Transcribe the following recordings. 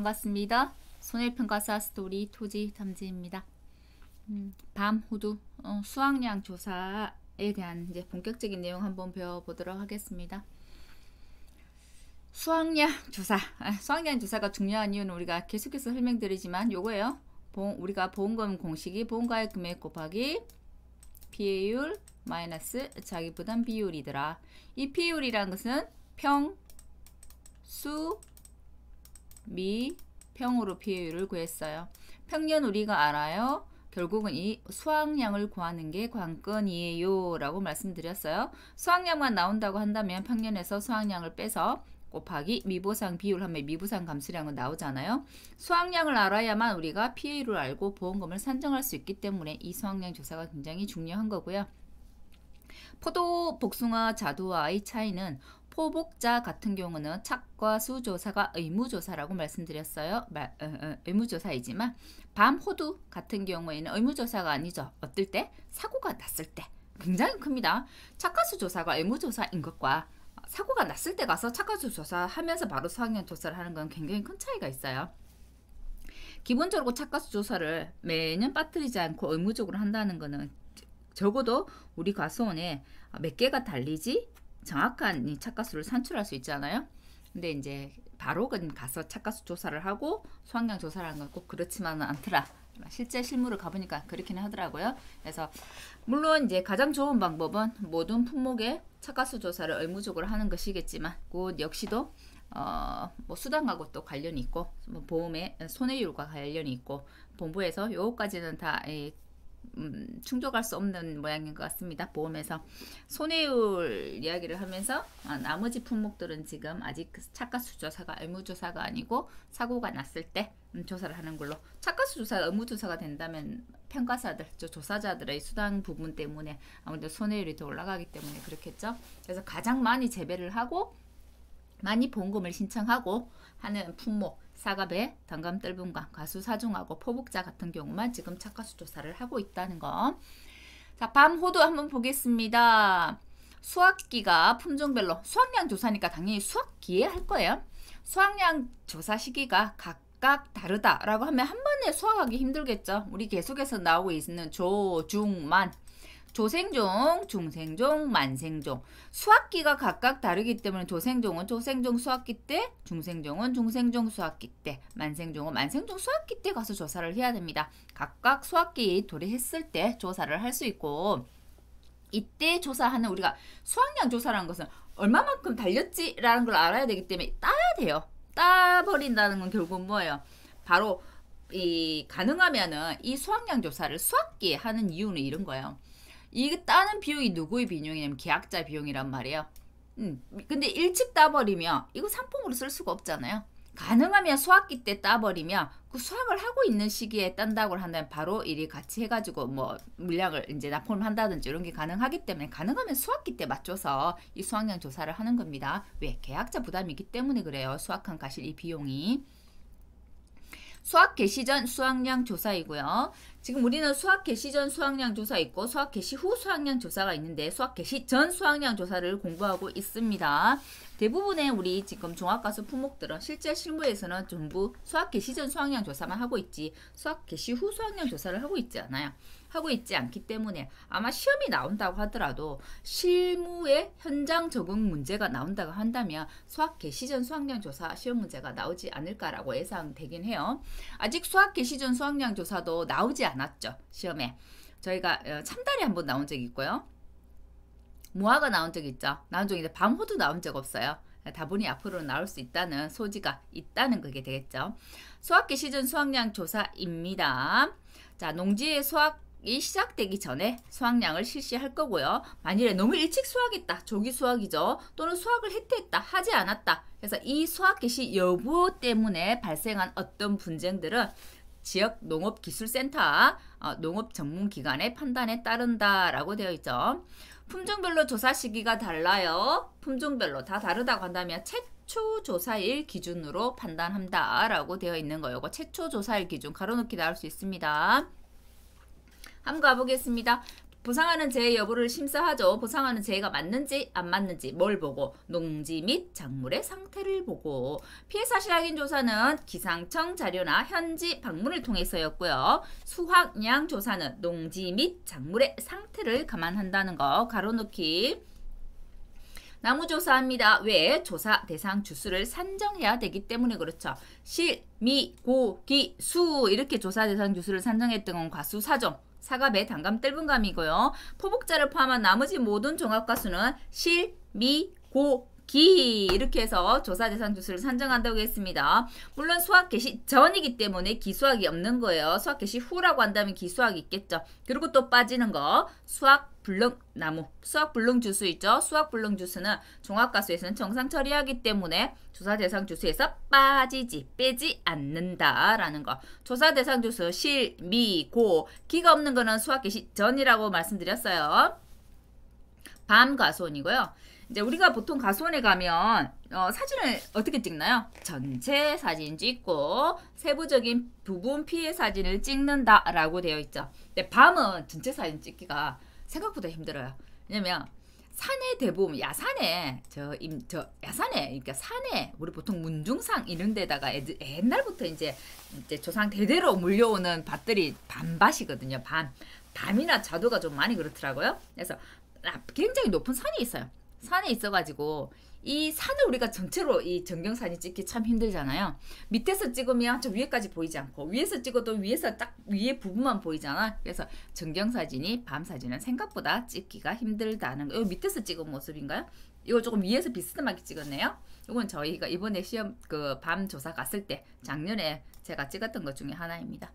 반갑습니다. 손해평가사 스토리 토지 탐지입니다. 음, 밤 호두 어, 수확량 조사에 대한 이제 본격적인 내용 한번 배워보도록 하겠습니다. 수확량 조사, 아, 수확량 조사가 중요한 이유는 우리가 계속해서 설명드리지만 요거예요. 보험, 우리가 보험금 공식이 보험가액 금액 곱하기 피해율 마이너스 자기 부담 비율이더라. 이 비율이란 것은 평, 수, 미, 평으로 피해율을 구했어요. 평년 우리가 알아요. 결국은 이 수확량을 구하는 게 관건이에요 라고 말씀드렸어요. 수확량만 나온다고 한다면 평년에서 수확량을 빼서 곱하기 미보상 비율 하면 미보상 감수량은 나오잖아요. 수확량을 알아야만 우리가 피해율을 알고 보험금을 산정할 수 있기 때문에 이 수확량 조사가 굉장히 중요한 거고요. 포도, 복숭아, 자두와의 차이는 포복자 같은 경우는 착과 수조사가 의무조사라고 말씀드렸어요. 마, 어, 어, 의무조사이지만 밤 호두 같은 경우에는 의무조사가 아니죠. 어떨 때? 사고가 났을 때. 굉장히 큽니다. 착가수 조사가 의무조사인 것과 사고가 났을 때 가서 착가수 조사하면서 바로 수학년 조사를 하는 건 굉장히 큰 차이가 있어요. 기본적으로 착가수 조사를 매년 빠뜨리지 않고 의무적으로 한다는 것은 적어도 우리 과수원에 몇 개가 달리지 정확한 이 착가수를 산출할 수 있잖아요. 근데 이제 바로 가서 착가수 조사를 하고 수확량 조사를 하는 건 꼭 그렇지만은 않더라. 실제 실무를 가보니까 그렇기는 하더라고요. 그래서 물론 이제 가장 좋은 방법은 모든 품목의 착가수 조사를 의무적으로 하는 것이겠지만 그 역시도 어, 뭐 수당하고 또 관련이 있고 뭐 보험의 손해율과 관련이 있고 본부에서 요거까지는 다 이, 음, 충족할 수 없는 모양인 것 같습니다. 보험에서 손해율 이야기를 하면서 아, 나머지 품목들은 지금 아직 그 착가수 조사가 의무조사가 아니고 사고가 났을 때 음, 조사를 하는 걸로 착가수 조사가 의무조사가 된다면 평가사들, 저 조사자들의 수당 부분 때문에 아무래도 손해율이 더 올라가기 때문에 그렇겠죠. 그래서 가장 많이 재배를 하고 많이 보험금을 신청하고 하는 품목 사과배, 단감 뜰분감, 가수 사중하고 포복자 같은 경우만 지금 착가수 조사를 하고 있다는 거. 자, 밤호도 한번 보겠습니다. 수확기가 품종별로 수확량 조사니까 당연히 수확기에 할 거예요. 수확량 조사 시기가 각각 다르다라고 하면 한 번에 수확하기 힘들겠죠. 우리 계속해서 나오고 있는 조, 중, 만 조생종, 중생종, 만생종. 수학기가 각각 다르기 때문에 조생종은 조생종 수학기 때, 중생종은 중생종 수학기 때, 만생종은 만생종 수학기 때 가서 조사를 해야 됩니다. 각각 수학기 도래했을 때 조사를 할 수 있고 이때 조사하는 우리가 수학량 조사라는 것은 얼마만큼 달렸지라는 걸 알아야 되기 때문에 따야 돼요. 따버린다는 건 결국 뭐예요? 바로 이 가능하면은 이 수학량 조사를 수학기에 하는 이유는 이런 거예요. 이게 따는 비용이 누구의 비용이냐면 계약자 비용이란 말이에요. 음, 근데 일찍 따버리면 이거 상품으로 쓸 수가 없잖아요. 가능하면 수학기 때 따버리면 그 수학을 하고 있는 시기에 딴다고 한다면 바로 일이 같이 해가지고 뭐 물량을 이제 납품을 한다든지 이런 게 가능하기 때문에 가능하면 수학기 때 맞춰서 이 수학량 조사를 하는 겁니다. 왜? 계약자 부담이 있기 때문에 그래요. 수학한 가실 이 비용이. 수학 개시 전 수학량 조사이고요. 지금 우리는 수학 개시 전 수학량 조사 있고 수학 개시 후 수학량 조사가 있는데 수학 개시 전 수학량 조사를 공부하고 있습니다. 대부분의 우리 지금 종합가수 품목들은 실제 실무에서는 전부 수학 개시 전 수학량 조사만 하고 있지 수학 개시 후 수학량 조사를 하고 있지 않아요. 하고 있지 않기 때문에 아마 시험이 나온다고 하더라도 실무에 현장 적응 문제가 나온다고 한다면 수학 개시 전 수학량 조사 시험 문제가 나오지 않을까라고 예상되긴 해요. 아직 수학 개시 전 수학량 조사도 나오지 않았죠. 시험에. 저희가 어, 참달이 한번 나온 적이 있고요. 무화가 나온 적 있죠. 나온 적인데 밤호도 나온 적 없어요. 다분히 앞으로 나올 수 있다는 소지가 있다는 그게 되겠죠. 수학기 시즌 수확량 조사입니다. 자, 농지의 수확 이 시작되기 전에 수확량을 실시할 거고요. 만일에 너무 일찍 수확했다. 조기 수확이죠. 또는 수확을 해태했다. 하지 않았다. 그래서 이 수확 개시 여부 때문에 발생한 어떤 분쟁들은 지역 농업기술센터 어, 농업 전문 기관의 판단에 따른다라고 되어 있죠. 품종별로 조사 시기가 달라요. 품종별로 다 다르다고 한다면 최초 조사일 기준으로 판단한다라고 되어 있는 거예요. 최초 조사일 기준 가로놓기 나올 수 있습니다. 한번 가보겠습니다. 보상하는 재해 여부를 심사하죠. 보상하는 재해가 맞는지 안 맞는지 뭘 보고 농지 및 작물의 상태를 보고 피해 사실 확인 조사는 기상청 자료나 현지 방문을 통해서였고요. 수확량 조사는 농지 및 작물의 상태를 감안한다는 거 가로놓기 나무 조사합니다. 왜? 조사 대상 주수를 산정해야 되기 때문에 그렇죠. 실, 미, 고, 기, 수 이렇게 조사 대상 주수를 산정했던 건 과수 사정. 사과배, 단감, 뜰분감이고요. 포복자를 포함한 나머지 모든 종합가수는 실, 미, 고, 기 이렇게 해서 조사 대상 주수를 산정한다고 했습니다. 물론 수학 개시 전이기 때문에 기수학이 없는 거예요. 수학 개시 후라고 한다면 기수학이 있겠죠. 그리고 또 빠지는 거 수학 불능 나무 수학 불능 주수 있죠. 수학 불능 주수는 종합가수에서는 정상 처리하기 때문에 조사 대상 주수에서 빠지지 빼지 않는다라는 거. 조사 대상 주수 실, 미, 고 기가 없는 거는 수학 개시 전이라고 말씀드렸어요. 밤 가수원이고요. 이제 우리가 보통 가수원에 가면 어, 사진을 어떻게 찍나요? 전체 사진 찍고 세부적인 부분 피해 사진을 찍는다라고 되어 있죠. 근데 밤은 전체 사진 찍기가 생각보다 힘들어요. 왜냐면 산에 대부분 야산에 저, 임, 저 야산에 그러니까 산에 우리 보통 문중상 이런 데다가 애들, 옛날부터 이제 이제 조상 대대로 물려오는 밭들이 밤밭이거든요. 밤 밤이나 자두가 좀 많이 그렇더라고요. 그래서 아, 굉장히 높은 산이 있어요. 산에 있어가지고 이 산을 우리가 전체로 이 전경사진 찍기 참 힘들잖아요. 밑에서 찍으면 저 위에까지 보이지 않고 위에서 찍어도 위에서 딱 위에 부분만 보이잖아. 그래서 전경사진이 밤 사진은 생각보다 찍기가 힘들다는 거. 이거 밑에서 찍은 모습인가요? 이거 조금 위에서 비스듬하게 찍었네요. 이건 저희가 이번에 시험 그 밤 조사 갔을 때 작년에 제가 찍었던 것 중에 하나입니다.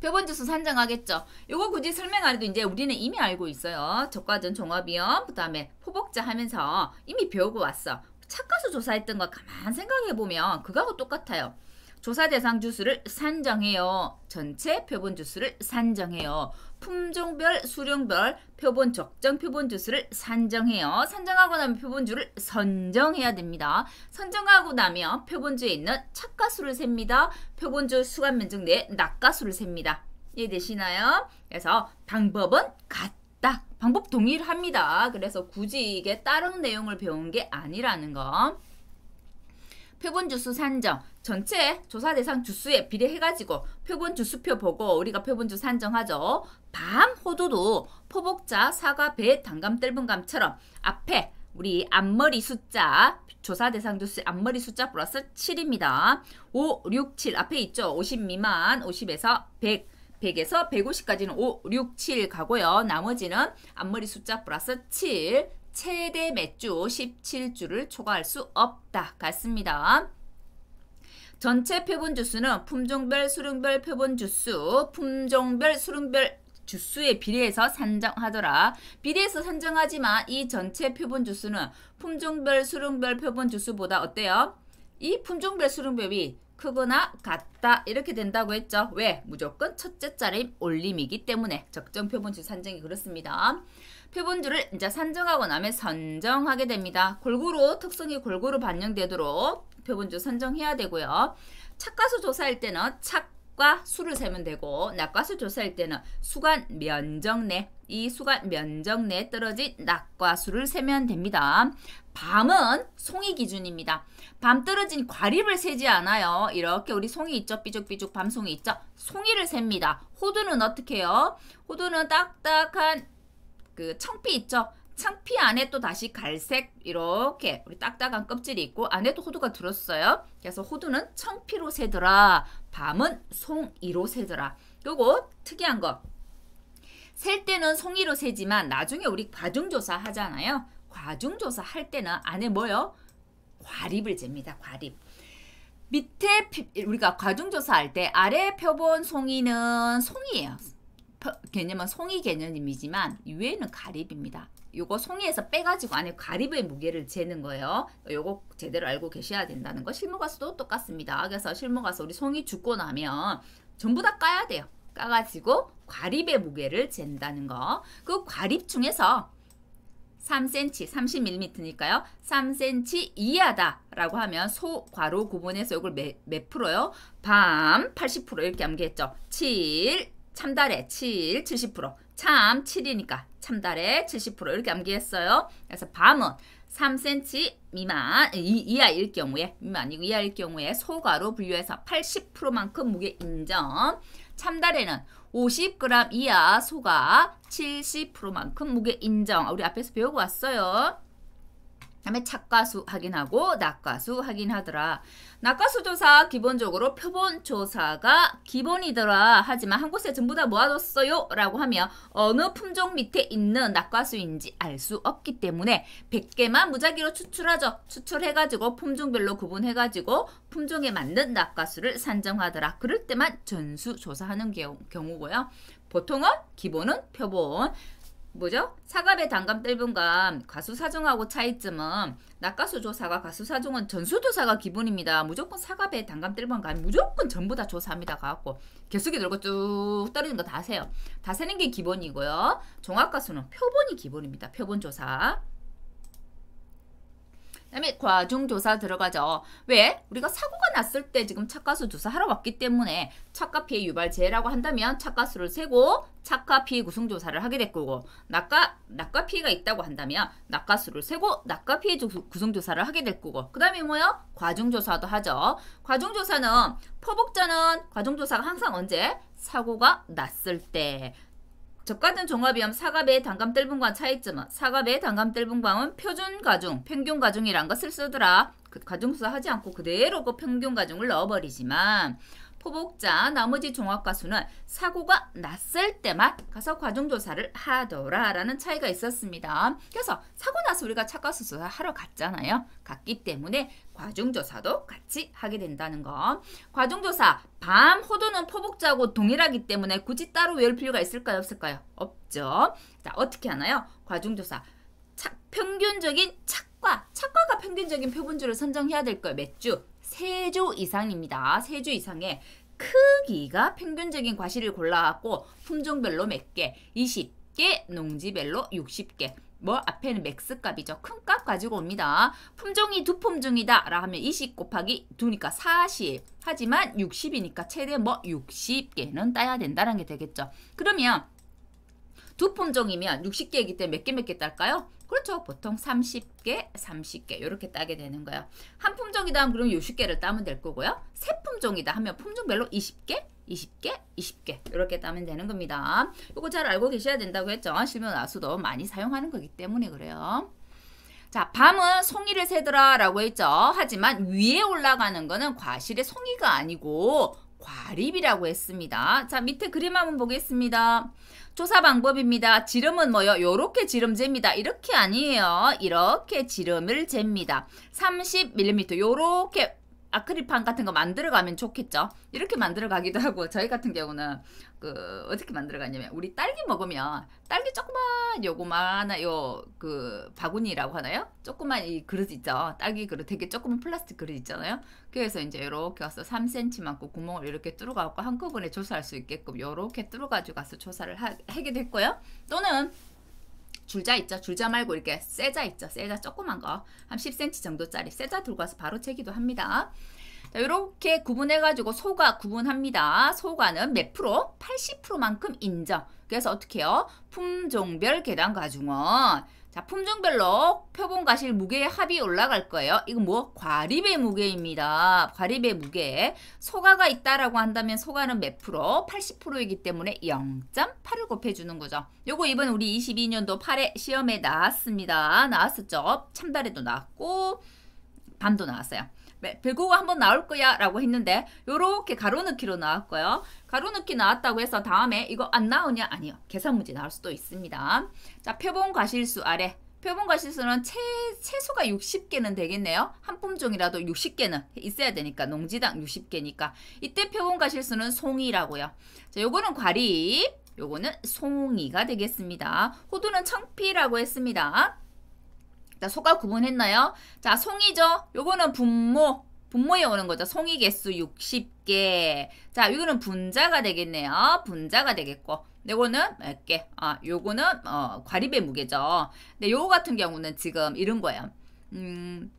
표본 주수 산정하겠죠. 이거 굳이 설명 안 해도 이제 우리는 이미 알고 있어요. 적과전 종합이염, 그 다음에 포복자 하면서 이미 배우고 왔어. 착가수 조사했던 거 가만 생각해 보면 그거하고 똑같아요. 조사 대상 주수를 산정해요. 전체 표본 주수를 산정해요. 품종별, 수령별 표본 적정 표본 주수를 산정해요. 산정하고 나면 표본주를 선정해야 됩니다. 선정하고 나면 표본주에 있는 착가수를 셉니다. 표본주 수간 면적 내 낙가수를 셉니다. 이해되시나요? 그래서 방법은 같다. 방법 동일합니다. 그래서 굳이 이게 다른 내용을 배운 게 아니라는 거. 표본 주수 산정 전체 조사 대상 주수에 비례해가지고 표본 주수표 보고 우리가 표본주 산정하죠. 밤 호두도 포복자, 사과, 배, 단감, 뜰분감처럼 앞에 우리 앞머리 숫자 조사 대상 주수 앞머리 숫자 플러스 7입니다. 5, 6, 7 앞에 있죠. 50 미만 50에서 100 100에서 150까지는 5, 6, 7 가고요. 나머지는 앞머리 숫자 플러스 7 최대 매주 17주를 초과할 수 없다. 같습니다. 전체 표본 주수는 품종별, 수령별 표본 주수, 품종별, 수령별 주수에 비례해서 산정하더라. 비례해서 산정하지만 이 전체 표본 주수는 품종별, 수령별 표본 주수보다 어때요? 이 품종별, 수령별이 크거나 같다 이렇게 된다고 했죠. 왜? 무조건 첫째 자리 올림이기 때문에 적정 표본주 산정이 그렇습니다. 표본주를 이제 산정하고 나면 선정하게 됩니다. 골고루 특성이 골고루 반영되도록 표본주 선정해야 되고요. 착가수 조사할 때는 착과 수를 세면 되고 낙과수 조사할 때는 수간 면적 내이 수간 면적 내에 떨어진 낙과 수를 세면 됩니다. 밤은 송이 기준입니다. 밤 떨어진 과립을 세지 않아요. 이렇게 우리 송이 있죠? 삐죽삐죽 밤송이 있죠? 송이를 셉니다. 호두는 어떻게 해요? 호두는 딱딱한 그 청피 있죠? 청피 안에 또 다시 갈색 이렇게 우리 딱딱한 껍질이 있고 안에도 호두가 들었어요. 그래서 호두는 청피로 세더라. 밤은 송이로 세더라. 요거 특이한 거. 셀 때는 송이로 세지만 나중에 우리 과중조사 하잖아요. 과중조사 할 때는 안에 뭐요? 과립을 잽니다. 과립. 밑에 우리가 과중조사 할 때 아래 표본 송이는 송이에요. 개념은 송이 개념이지만 위에는 가립입니다. 요거 송이에서 빼가지고 안에 가립의 무게를 재는 거예요. 요거 제대로 알고 계셔야 된다는 거. 실무가수도 똑같습니다. 그래서 실무가수 우리 송이 죽고 나면 전부 다 까야 돼요. 까가지고 과립의 무게를 잰다는 거. 그 과립 중에서 3cm, 30mm니까요. 3cm 이하다라고 하면 소 괄호 구분해서 이걸 몇, 몇 프로요? 밤 80% 이렇게 암기했죠. 7, 참달에 7, 70%, 참 7이니까 참달에 70% 이렇게 암기했어요. 그래서 밤은 3cm 미만 이, 이하일 경우에 미만이고 이하일 경우에 소가로 분류해서 80%만큼 무게 인정. 참달에는 50g 이하 소가 70%만큼 무게 인정. 우리 앞에서 배우고 왔어요. 다음에 착가수 확인하고 낙가수 확인하더라. 낙가수 조사 기본적으로 표본 조사가 기본이더라. 하지만 한 곳에 전부 다 모아뒀어요. 라고 하면 어느 품종 밑에 있는 낙가수인지 알 수 없기 때문에 100개만 무작위로 추출하죠. 추출해가지고 품종별로 구분해가지고 품종에 맞는 낙가수를 산정하더라. 그럴 때만 전수 조사하는 경우고요. 보통은 기본은 표본, 뭐죠? 사갑의 단감 뜰분감 가수 사중하고 차이점은 낙가수 조사가 가수 사중은 전수 조사가 기본입니다. 무조건 사갑의 단감 뜰분감 무조건 전부 다 조사합니다. 가갖고 개수기 들고 쭉 떨어지는 거다 세요. 다 세는 게 기본이고요. 종합가수는 표본이 기본입니다. 표본 조사. 그다음에 과중조사 들어가죠. 왜? 우리가 사고가 났을 때 지금 착가수 조사하러 왔기 때문에 착가 피해 유발재라고 한다면 착가수를 세고 착가 피해 구성 조사를 하게 될 거고 낙가 낙가 피해가 있다고 한다면 낙가수를 세고 낙가 피해 구성 조사를 하게 될 거고 그 다음에 뭐요? 과중 조사도 하죠. 과중 조사는 포복자는 과중 조사가 항상 언제? 사고가 났을 때 적같은 종합이염 사갑의 단감 뜰분광 차이점은 사갑의 단감 뜰분광은 표준 가중, 평균 가중이란 것을 쓰더라. 그 가중수 하지 않고 그대로 그 평균 가중을 넣어버리지만 포복자 나머지 종합가수는 사고가 났을 때만 가서 과중조사를 하더라라는 차이가 있었습니다. 그래서 사고 나서 우리가 차가수 조사 하러 갔잖아요. 갔기 때문에 과중조사도 같이 하게 된다는 거. 과중조사 밤 호두는 포복자고 동일하기 때문에 굳이 따로 외울 필요가 있을까요? 없을까요? 없죠. 자 어떻게 하나요? 과중조사 차, 평균적인 착과 착과가 평균적인 표본주를 선정해야 될 거예요. 몇 주? 세주 이상입니다. 세주 이상의 크기가 평균적인 과실을 골라갖고 품종별로 몇 개, 20개, 농지별로 60개. 뭐 앞에는 max 값이죠. 큰 값 가지고 옵니다. 품종이 두 품종이다 라 하면 20 곱하기 2니까 40. 하지만 60이니까 최대 뭐 60개는 따야 된다는 게 되겠죠. 그러면 두 품종이면 60개이기 때문에 몇개 몇 개 딸까요? 그렇죠. 보통 30개, 30개 이렇게 따게 되는 거예요. 한 품종이다 하면 그럼 60개를 따면 될 거고요. 세 품종이다 하면 품종별로 20개, 20개, 20개 이렇게 따면 되는 겁니다. 이거 잘 알고 계셔야 된다고 했죠. 실면 와수도 많이 사용하는 거기 때문에 그래요. 자, 밤은 송이를 세더라 라고 했죠. 하지만 위에 올라가는 거는 과실의 송이가 아니고 과립이라고 했습니다. 자, 밑에 그림 한번 보겠습니다. 조사 방법입니다. 지름은 뭐요? 요렇게 지름 잽니다. 이렇게 아니에요. 이렇게 지름을 잽니다. 30mm 요렇게 아크릴판 같은 거 만들어 가면 좋겠죠. 이렇게 만들어 가기도 하고 저희 같은 경우는 그 어떻게 만들어 가냐면 우리 딸기 먹으면 딸기 조그만 요거만 요그 바구니라고 하나요? 조그만 이 그릇 있죠. 딸기 그릇 되게 조그만 플라스틱 그릇 있잖아요. 그래서 이제 이렇게 와서 3cm만큼 구멍을 이렇게 뚫어 갖고 한꺼번에 조사할 수 있게끔 이렇게 뚫어 가지고 가서 조사를 하, 하게 됐고요. 또는 줄자 있죠. 줄자 말고 이렇게 쇠자 있죠. 쇠자 조그만 거. 한 10cm 정도짜리 쇠자 들고 와서 바로 채기도 합니다. 자, 이렇게 구분해가지고 소가 구분합니다. 소가는 몇 프로? 80%만큼 인정. 그래서 어떻게 해요? 품종별 계단 가중원. 자, 품종별로 표본 과실 무게의 합이 올라갈 거예요. 이건 뭐? 과립의 무게입니다. 과립의 무게. 소가가 있다라고 한다면 소가는 몇 프로? 80%이기 때문에 0.8을 곱해주는 거죠. 요거 이번 우리 22년도 8회 시험에 나왔습니다. 나왔었죠. 참달에도 나왔고 밤도 나왔어요. 별국어 한번 나올 거야 라고 했는데 요렇게 가로넣기로 나왔고요. 가로넣기 나왔다고 해서 다음에 이거 안 나오냐? 아니요. 계산 문제 나올 수도 있습니다. 자, 표본 과실수 아래 표본 과실수는 최, 최소가 60개는 되겠네요. 한 품종이라도 60개는 있어야 되니까 농지당 60개니까 이때 표본 과실수는 송이라고요. 자, 요거는 과립, 요거는 송이가 되겠습니다. 호두는 청피라고 했습니다. 자, 소가 구분했나요? 자, 송이죠? 요거는 분모. 분모에 오는 거죠. 송이 개수 60개. 자, 이거는 분자가 되겠네요. 분자가 되겠고. 요거는 몇 개? 아, 요거는 어, 과립의 무게죠. 근데 요거 같은 경우는 지금 이런 거예요. 음,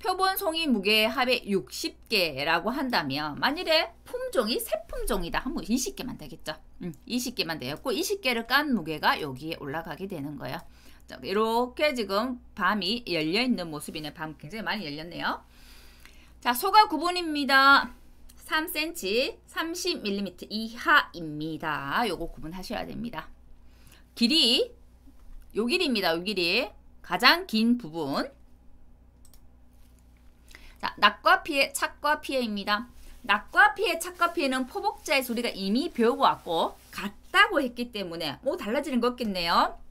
표본 송이 무게 합의 60개라고 한다면 만일에 품종이 새 품종이다 하면 20개만 되겠죠. 음, 20개만 되었고 20개를 깐 무게가 여기에 올라가게 되는 거예요. 자, 이렇게 지금 밤이 열려 있는 모습이네. 밤 굉장히 많이 열렸네요. 자, 소가 구분입니다. 3cm, 30mm 이하입니다. 요거 구분하셔야 됩니다. 길이 요 길이입니다. 요 길이 가장 긴 부분 자, 낙과 피해, 착과 피해입니다. 낙과 피해, 착과 피해는 포복자에서 우리가 이미 배워왔고 같다고 했기 때문에 뭐 달라지는 거 없겠네요.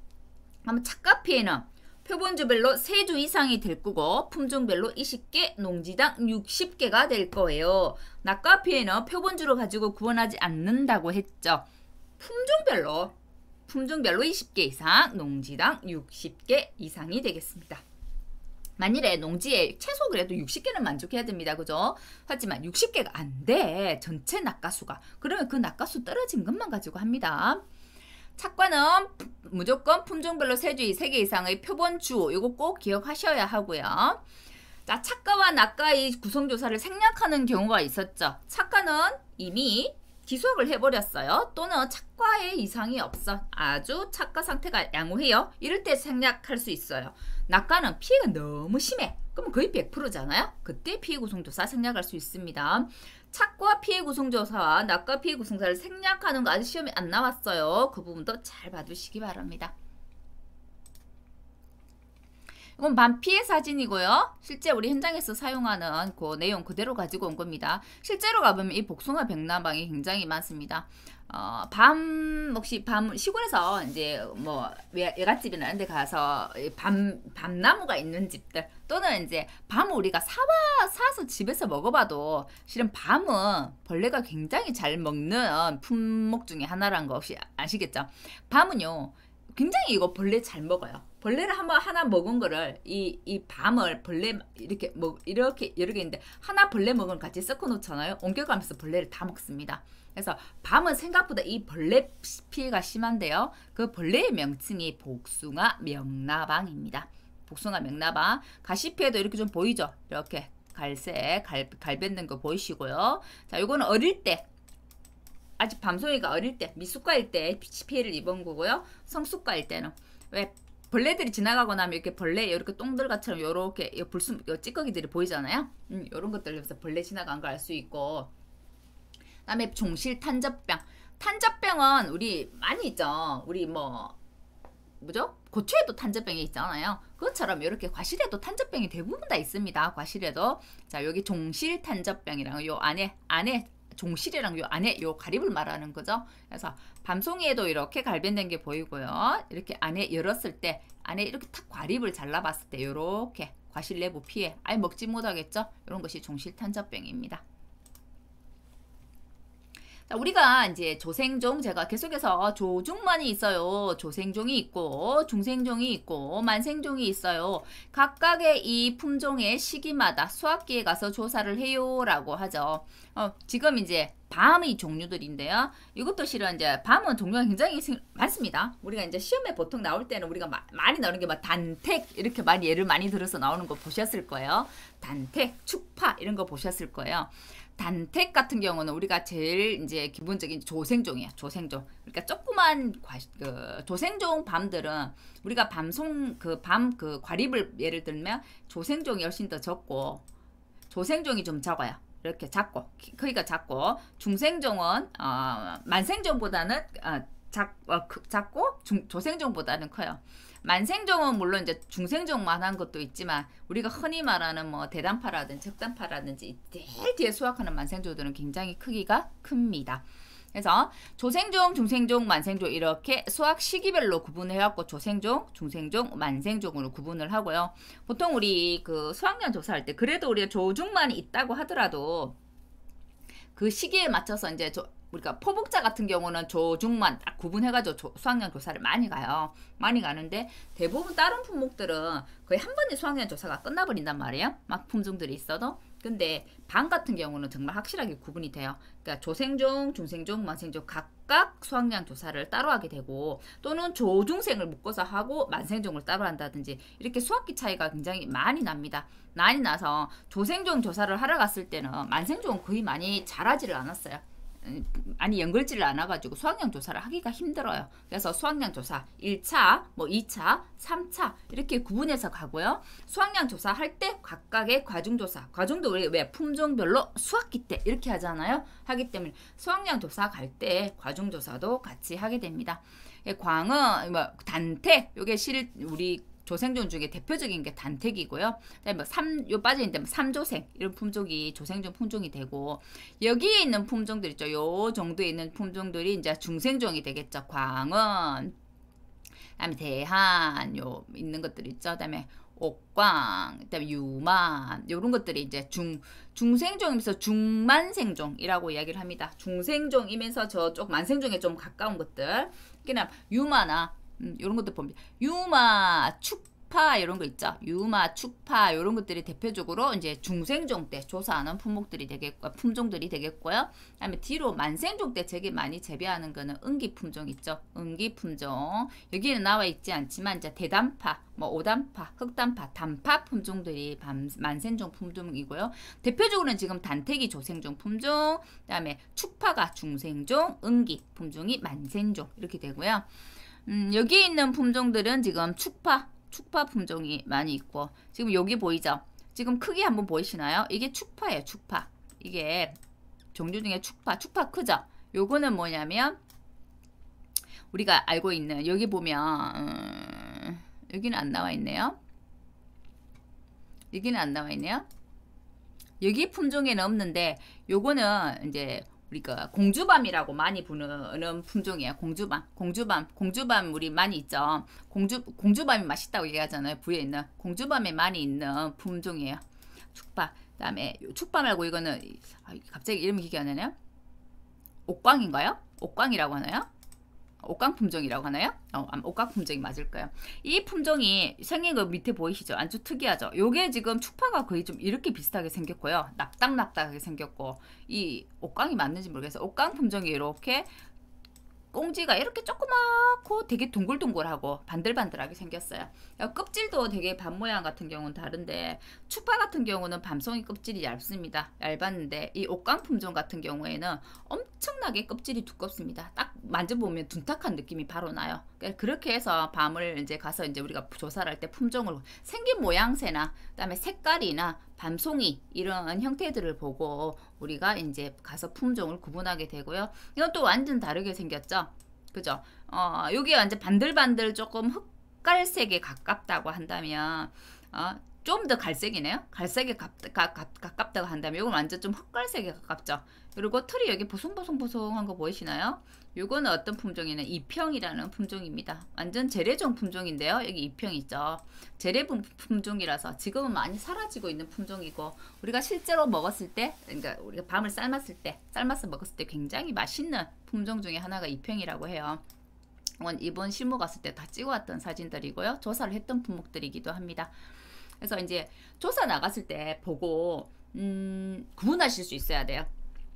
착과 피해는 표본주별로 3주 이상이 될 거고 품종별로 20개, 농지당 60개가 될 거예요. 낙과 피해는 표본주로 가지고 구분하지 않는다고 했죠. 품종별로 품종별로 20개 이상, 농지당 60개 이상이 되겠습니다. 만일에 농지에 최소 그래도 60개는 만족해야 됩니다. 그죠? 하지만 60개가 안 돼. 전체 낙가수가. 그러면 그 낙가수 떨어진 것만 가지고 합니다. 착과는 무조건 품종별로 3주 3개 이상의 표본 주 이거 꼭 기억하셔야 하고요. 자, 착과와 낙과의 구성조사를 생략하는 경우가 있었죠. 착과는 이미 기수학을 해버렸어요. 또는 착과에 이상이 없어. 아주 착과 상태가 양호해요. 이럴 때 생략할 수 있어요. 낙과는 피해가 너무 심해. 그럼 거의 100%잖아요. 그때 피해 구성조사 생략할 수 있습니다. 착과 피해 구성조사와 낙과 피해 구성조사를 생략하는 거 아직 시험에 안 나왔어요. 그 부분도 잘 봐두시기 바랍니다. 이건 반피해 사진이고요. 실제 우리 현장에서 사용하는 그 내용 그대로 가지고 온 겁니다. 실제로 가보면 이 복숭아 백나방이 굉장히 많습니다. 어, 밤 혹시 밤 시골에서 이제 뭐 외갓집이나 이런 데 가서 밤 밤나무가 있는 집들 또는 이제 밤을 우리가 사와 사서 집에서 먹어봐도 실은 밤은 벌레가 굉장히 잘 먹는 품목 중에 하나란 거 혹시 아시겠죠? 밤은요 굉장히 이거 벌레 잘 먹어요. 벌레를 한번 하나 먹은 거를 이, 이 밤을 벌레 이렇게 먹 이렇게 여러 개 있는데 하나 벌레 먹은 같이 섞어 놓잖아요. 옮겨가면서 벌레를 다 먹습니다. 그래서 밤은 생각보다 이 벌레 피해가 심한데요. 그 벌레의 명칭이 복숭아 명나방입니다. 복숭아 명나방 가시피해도 이렇게 좀 보이죠? 이렇게 갈색 갈, 갈뱉는 거 보이시고요. 자, 요거는 어릴 때 아직 밤송이가 어릴 때 미숙과일 때 피해를 입은 거고요. 성숙과일 때는 왜 벌레들이 지나가고 나면 이렇게 벌레 이렇게 똥들같처럼 이렇게 불순 찌꺼기들이 보이잖아요. 음, 이런 것들에서 벌레 지나간 걸알수 있고 그 다음에 종실 탄저병. 탄저병은 우리 많이 있죠. 우리 뭐 뭐죠? 고추에도 탄저병이 있잖아요. 그것처럼 이렇게 과실에도 탄저병이 대부분 다 있습니다. 과실에도 자 여기 종실 탄저병이랑 요 안에 안에 종실이랑 요 안에 요 가립을 말하는 거죠. 그래서 밤송이에도 이렇게 갈변된 게 보이고요. 이렇게 안에 열었을 때 안에 이렇게 탁 과립을 잘라봤을 때 이렇게 과실 내부 피해 아예 먹지 못하겠죠. 이런 것이 종실 탄저병입니다. 자, 우리가 이제 조생종 제가 계속해서 조중만이 있어요. 조생종이 있고 중생종이 있고 만생종이 있어요. 각각의 이 품종의 시기마다 수학기에 가서 조사를 해요라고 하죠. 어, 지금 이제 밤의 종류들인데요. 이것도 실은 이제 밤은 종류가 굉장히 많습니다. 우리가 이제 시험에 보통 나올 때는 우리가 마, 많이 나오는 게 막 단택 이렇게 많이 예를 많이 들어서 나오는 거 보셨을 거예요. 단택, 축파 이런 거 보셨을 거예요. 단택 같은 경우는 우리가 제일 이제 기본적인 조생종이야. 조생종. 그러니까 조그만 과, 그 조생종 밤들은 우리가 밤송 그 밤그 그 과립을 예를 들면 조생종이 훨씬 더 적고 조생종이 좀 적어요. 이렇게 작고 크기가 작고 중생종은 어, 만생종보다는 어, 작, 어, 작고 중, 조생종보다는 커요. 만생종은 물론 이제 중생종만 한 것도 있지만 우리가 흔히 말하는 뭐 대단파라든지 흑단파라든지 제일 뒤에 수확하는 만생종들은 굉장히 크기가 큽니다. 그래서 조생종, 중생종, 만생종 이렇게 수확 시기별로 구분해갖고 조생종, 중생종, 만생종으로 구분을 하고요. 보통 우리 그 수학년 조사할 때 그래도 우리가 조중만 있다고 하더라도 그 시기에 맞춰서 이제 조, 우리가 포복자 같은 경우는 조중만 딱 구분해가지고 조, 수학년 조사를 많이 가요. 많이 가는데 대부분 다른 품목들은 거의 한 번에 수학년 조사가 끝나버린단 말이에요. 막 품종들이 있어도 근데 반 같은 경우는 정말 확실하게 구분이 돼요. 그러니까 조생종, 중생종, 만생종 각각 수확량 조사를 따로 하게 되고 또는 조중생을 묶어서 하고 만생종을 따로 한다든지 이렇게 수확기 차이가 굉장히 많이 납니다. 많이 나서 조생종 조사를 하러 갔을 때는 만생종은 거의 많이 자라지를 않았어요. 아니 연결지를 않아가지고 수확량 조사를 하기가 힘들어요. 그래서 수확량 조사 1차, 뭐 2차, 3차 이렇게 구분해서 가고요. 수확량 조사 할 때 각각의 과중조사, 과중도 우리 왜 품종별로 수확기 때 이렇게 하잖아요. 하기 때문에 수확량 조사 갈 때 과중조사도 같이 하게 됩니다. 예, 광은 뭐 단택, 요게 실 우리 조생종 중에 대표적인 게 단택이고요. 그다음에 뭐 삼, 요 빠져 있는데 뭐 삼조생 이런 품종이 조생종 품종이 되고 여기에 있는 품종들 있죠. 요 정도에 있는 품종들이 이제 중생종이 되겠죠. 광은 그다음에 대한 요 있는 것들 있죠. 그다음에 옥광, 그다음에 유만 이런 것들이 이제 중 중생종이면서 중만생종이라고 이야기를 합니다. 중생종이면서 저쪽 만생종에 좀 가까운 것들. 그냥 유마나 음, 이런 것도 봅니다. 유마, 축파 이런 거 있죠. 유마, 축파 이런 것들이 대표적으로 이제 중생종 때 조사하는 품목들이 되겠고 품종들이 되겠고요. 그다음에 뒤로 만생종 때 되게 많이 재배하는 거는 은기 품종 있죠. 은기 품종 여기는 나와 있지 않지만 이제 대단파, 뭐 오단파, 흑단파, 단파 품종들이 만생종 품종이고요. 대표적으로는 지금 단택이 조생종 품종, 그다음에 축파가 중생종, 은기 품종이 만생종 이렇게 되고요. 음, 여기 있는 품종들은 지금 축파, 축파 품종이 많이 있고 지금 여기 보이죠? 지금 크기 한번 보이시나요? 이게 축파예요, 축파. 이게 종류 중에 축파, 축파 크죠? 요거는 뭐냐면 우리가 알고 있는 여기 보면 음, 여기는 안 나와 있네요. 여기는 안 나와 있네요. 여기 품종에는 없는데 요거는 이제 우리가 공주밤이라고 많이 부르는 품종이에요. 공주밤. 공주밤. 공주밤 우리 많이 있죠. 공주 공주밤이 맛있다고 얘기하잖아요. 부에 있는 공주밤에 많이 있는 품종이에요. 축밥. 그다음에 축밥 말고 이거는 아, 갑자기 이름이 기억이 안 나네요. 옥광인가요? 옥광이라고 하나요? 옥강 품종이라고 하나요? 어, 옥강 품종이 맞을 거예요. 이 품종이 생긴 거 밑에 보이시죠? 아주 특이하죠? 요게 지금 축파가 거의 좀 이렇게 비슷하게 생겼고요. 납닥납닥하게 생겼고 이 옥강이 맞는지 모르겠어요. 옥강 품종이 이렇게 꽁지가 이렇게 조그맣고 되게 동글동글하고 반들반들하게 생겼어요. 껍질도 되게 반 모양 같은 경우는 다른데 축파 같은 경우는 밤송이 껍질이 얇습니다. 얇았는데 이 옥강 품종 같은 경우에는 엄청나게 껍질이 두껍습니다. 딱 만져보면 둔탁한 느낌이 바로 나요. 그러니까 그렇게 해서 밤을 이제 가서 이제 우리가 조사를 할 때 품종을 생긴 모양새나 그다음에 색깔이나 밤송이 이런 형태들을 보고 우리가 이제 가서 품종을 구분하게 되고요. 이건 또 완전 다르게 생겼죠. 그죠? 어, 여기 완전 반들반들 조금 흑갈색에 가깝다고 한다면 어, 좀더 갈색이네요. 갈색에 가, 가, 가, 가깝다고 한다면 이건 완전 좀 흑갈색에 가깝죠. 그리고 털이 여기 보송보송보송한 거 보이시나요? 요거는 어떤 품종이냐 이평이라는 품종입니다. 완전 재래종 품종인데요. 여기 이평 있죠. 재래 품종이라서 지금은 많이 사라지고 있는 품종이고 우리가 실제로 먹었을 때 그러니까 우리가 밤을 삶았을 때 삶아서 먹었을 때 굉장히 맛있는 품종 중에 하나가 이평이라고 해요. 이번 실무 갔을 때 다 찍어왔던 사진들이고요. 조사를 했던 품목들이기도 합니다. 그래서 이제 조사 나갔을 때 보고 음, 구분하실 수 있어야 돼요.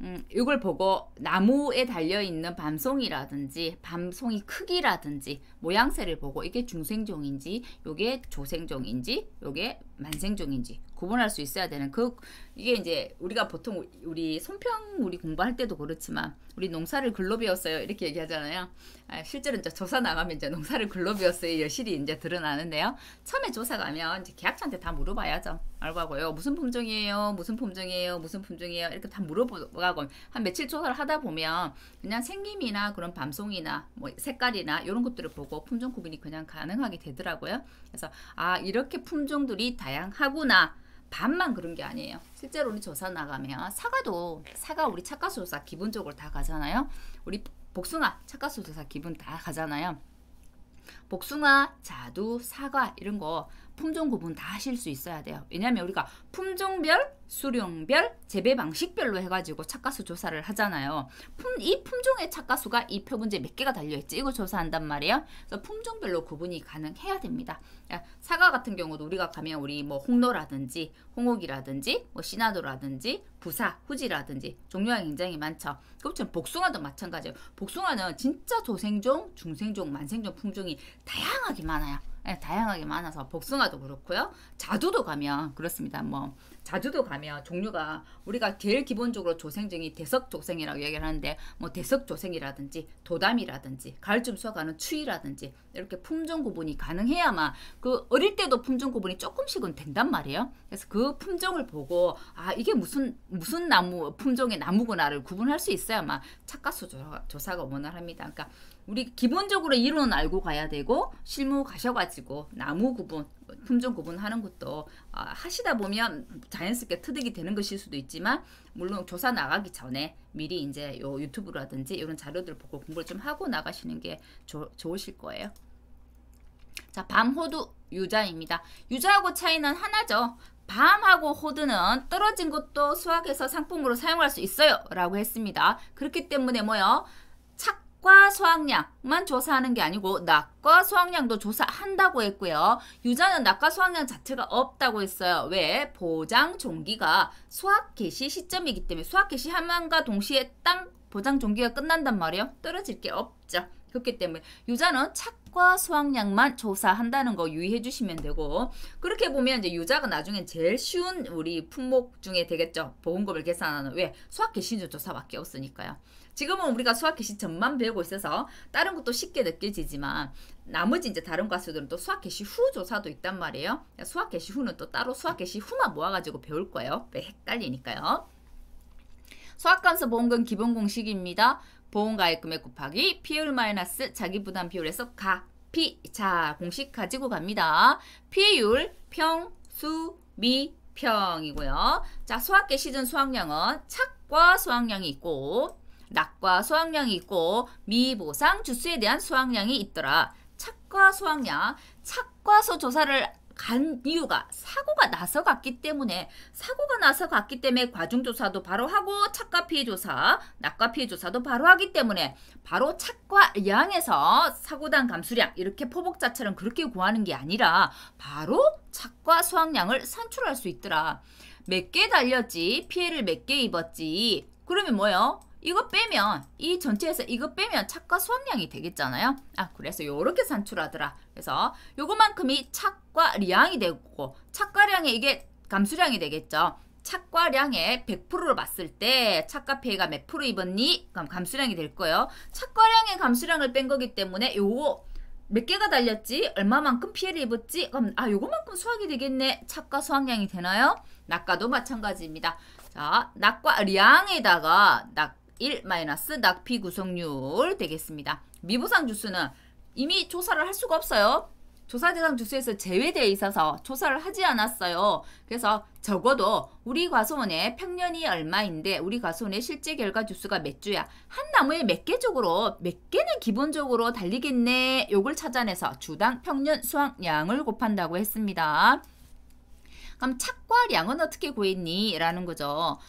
음, 이걸 보고 나무에 달려있는 밤송이라든지 밤송이 크기라든지 모양새를 보고 이게 중생종인지 이게 조생종인지 이게 만생종인지 구분할 수 있어야 되는 그 이게 이제 우리가 보통 우리 손평 우리 공부할 때도 그렇지만 우리 농사를 글로 배웠어요 이렇게 얘기하잖아요. 아, 실제로 이제 조사 나가면 이제 농사를 글로 배웠어요 여실히 이제 드러나는데요. 처음에 조사 가면 이제 계약자한테 다 물어봐야죠. 알고 하고요. 무슨 품종이에요? 무슨 품종이에요? 무슨 품종이에요? 이렇게 다 물어보고 한 며칠 조사를 하다 보면 그냥 생김이나 그런 밤송이나 뭐 색깔이나 이런 것들을 보고 품종 구분이 그냥 가능하게 되더라고요. 그래서 아 이렇게 품종들이 다양하구나. 반만 그런 게 아니에요. 실제로 우리 조사 나가면 사과도 사과 우리 착가수 조사 기본적으로 다 가잖아요. 우리 복숭아 착가수 조사 기본 다 가잖아요. 복숭아, 자두, 사과 이런 거 품종 구분 다 하실 수 있어야 돼요. 왜냐하면 우리가 품종별, 수령별, 재배 방식별로 해가지고 착가수 조사를 하잖아요. 품, 이 품종의 착가수가 이 표본지에 몇 개가 달려있지 이거 조사한단 말이에요. 그래서 품종별로 구분이 가능해야 됩니다. 사과 같은 경우도 우리가 가면 우리 뭐 홍로라든지 홍옥이라든지 뭐 시나도라든지 부사, 후지라든지 종류가 굉장히 많죠. 그렇죠. 복숭아도 마찬가지예요. 복숭아는 진짜 조생종, 중생종, 만생종 품종이 다양하게 많아요. 네, 다양하게 많아서 복숭아도 그렇고요. 자두도 가면 그렇습니다. 뭐 자두도 가면 종류가 우리가 제일 기본적으로 조생종이 대석 조생이라고 얘기를 하는데 뭐 대석 조생이라든지 도담이라든지 가을쯤 수확하는 추위라든지 이렇게 품종 구분이 가능해야만 그 어릴 때도 품종 구분이 조금씩은 된단 말이에요. 그래서 그 품종을 보고 아 이게 무슨 무슨 나무 품종의 나무구나를 구분할 수 있어야만 착가수 조사가 원활합니다. 그러니까 우리 기본적으로 이론은 알고 가야 되고 실무 가셔가지고 나무 구분, 품종 구분하는 것도 아, 하시다 보면 자연스럽게 터득이 되는 것일 수도 있지만 물론 조사 나가기 전에 미리 이제 요 유튜브라든지 이런 자료들 보고 공부를 좀 하고 나가시는 게 조, 좋으실 거예요. 자, 밤호두 유자입니다. 유자하고 차이는 하나죠. 밤하고 호두는 떨어진 것도 수확해서 상품으로 사용할 수 있어요. 라고 했습니다. 그렇기 때문에 뭐요? 착 과 수확량만 조사하는 게 아니고 낙과 수확량도 조사한다고 했고요. 유자는 낙과 수확량 자체가 없다고 했어요. 왜? 보장 종기가 수확 개시 시점이기 때문에 수확 개시 하만과 동시에 땅 보장 종기가 끝난단 말이에요. 떨어질 게 없죠. 그렇기 때문에 유자는 착과 수확량만 조사한다는 거 유의해 주시면 되고 그렇게 보면 이제 유자가 나중엔 제일 쉬운 우리 품목 중에 되겠죠. 보험금을 계산하는 왜 수확 개시주 조사밖에 없으니까요. 지금은 우리가 수학 개시 전만 배우고 있어서 다른 것도 쉽게 느껴지지만 나머지 이제 다른 가수들은 또 수학 개시 후 조사도 있단 말이에요. 수학 개시 후는 또 따로 수학 개시 후만 모아가지고 배울 거예요. 왜 헷갈리니까요. 수학감수 보험금 기본 공식입니다. 보험가액 금액 곱하기 비율 마이너스 자기부담 비율에서 가, 피. 자, 공식 가지고 갑니다. 피율, 평, 수, 미, 평이고요. 자, 수학계 시즌 수학량은 착과 수학량이 있고 낙과 수확량이 있고 미보상 주수에 대한 수확량이 있더라. 착과 수확량, 착과수 조사를 간 이유가 사고가 나서 갔기 때문에 사고가 나서 갔기 때문에 과중조사도 바로 하고 착과 피해 조사, 낙과 피해 조사도 바로 하기 때문에 바로 착과 양에서 사고당 감수량 이렇게 포복자처럼 그렇게 구하는 게 아니라 바로 착과 수확량을 산출할 수 있더라. 몇 개 달렸지 피해를 몇 개 입었지 그러면 뭐예요? 이거 빼면 이 전체에서 이거 빼면 착과 수확량이 되겠잖아요. 아 그래서 요렇게 산출하더라. 그래서 요거만큼이 착과 량이 되고 착과량에 이게 감수량이 되겠죠. 착과량의 100%를 봤을 때 착과 피해가 몇 프로 입었니? 그럼 감수량이 될 거예요. 착과량의 감수량을 뺀 거기 때문에 요거 몇 개가 달렸지? 얼마만큼 피해를 입었지? 그럼 아 요거만큼 수확이 되겠네. 착과 수확량이 되나요? 낙과도 마찬가지입니다. 자, 낙과 량에다가 낙 1 마이너스 낙피 구성률 되겠습니다. 미보상 주수는 이미 조사를 할 수가 없어요. 조사 대상 주수에서 제외되어 있어서 조사를 하지 않았어요. 그래서 적어도 우리 과수원의 평년이 얼마인데 우리 과수원의 실제 결과 주수가 몇 주야. 한 나무에 몇개 쪽으로 몇 개는 기본적으로 달리겠네. 요걸 찾아내서 주당 평년 수확량을 곱한다고 했습니다. 그럼 착과량은 어떻게 구했니? 라는 거죠.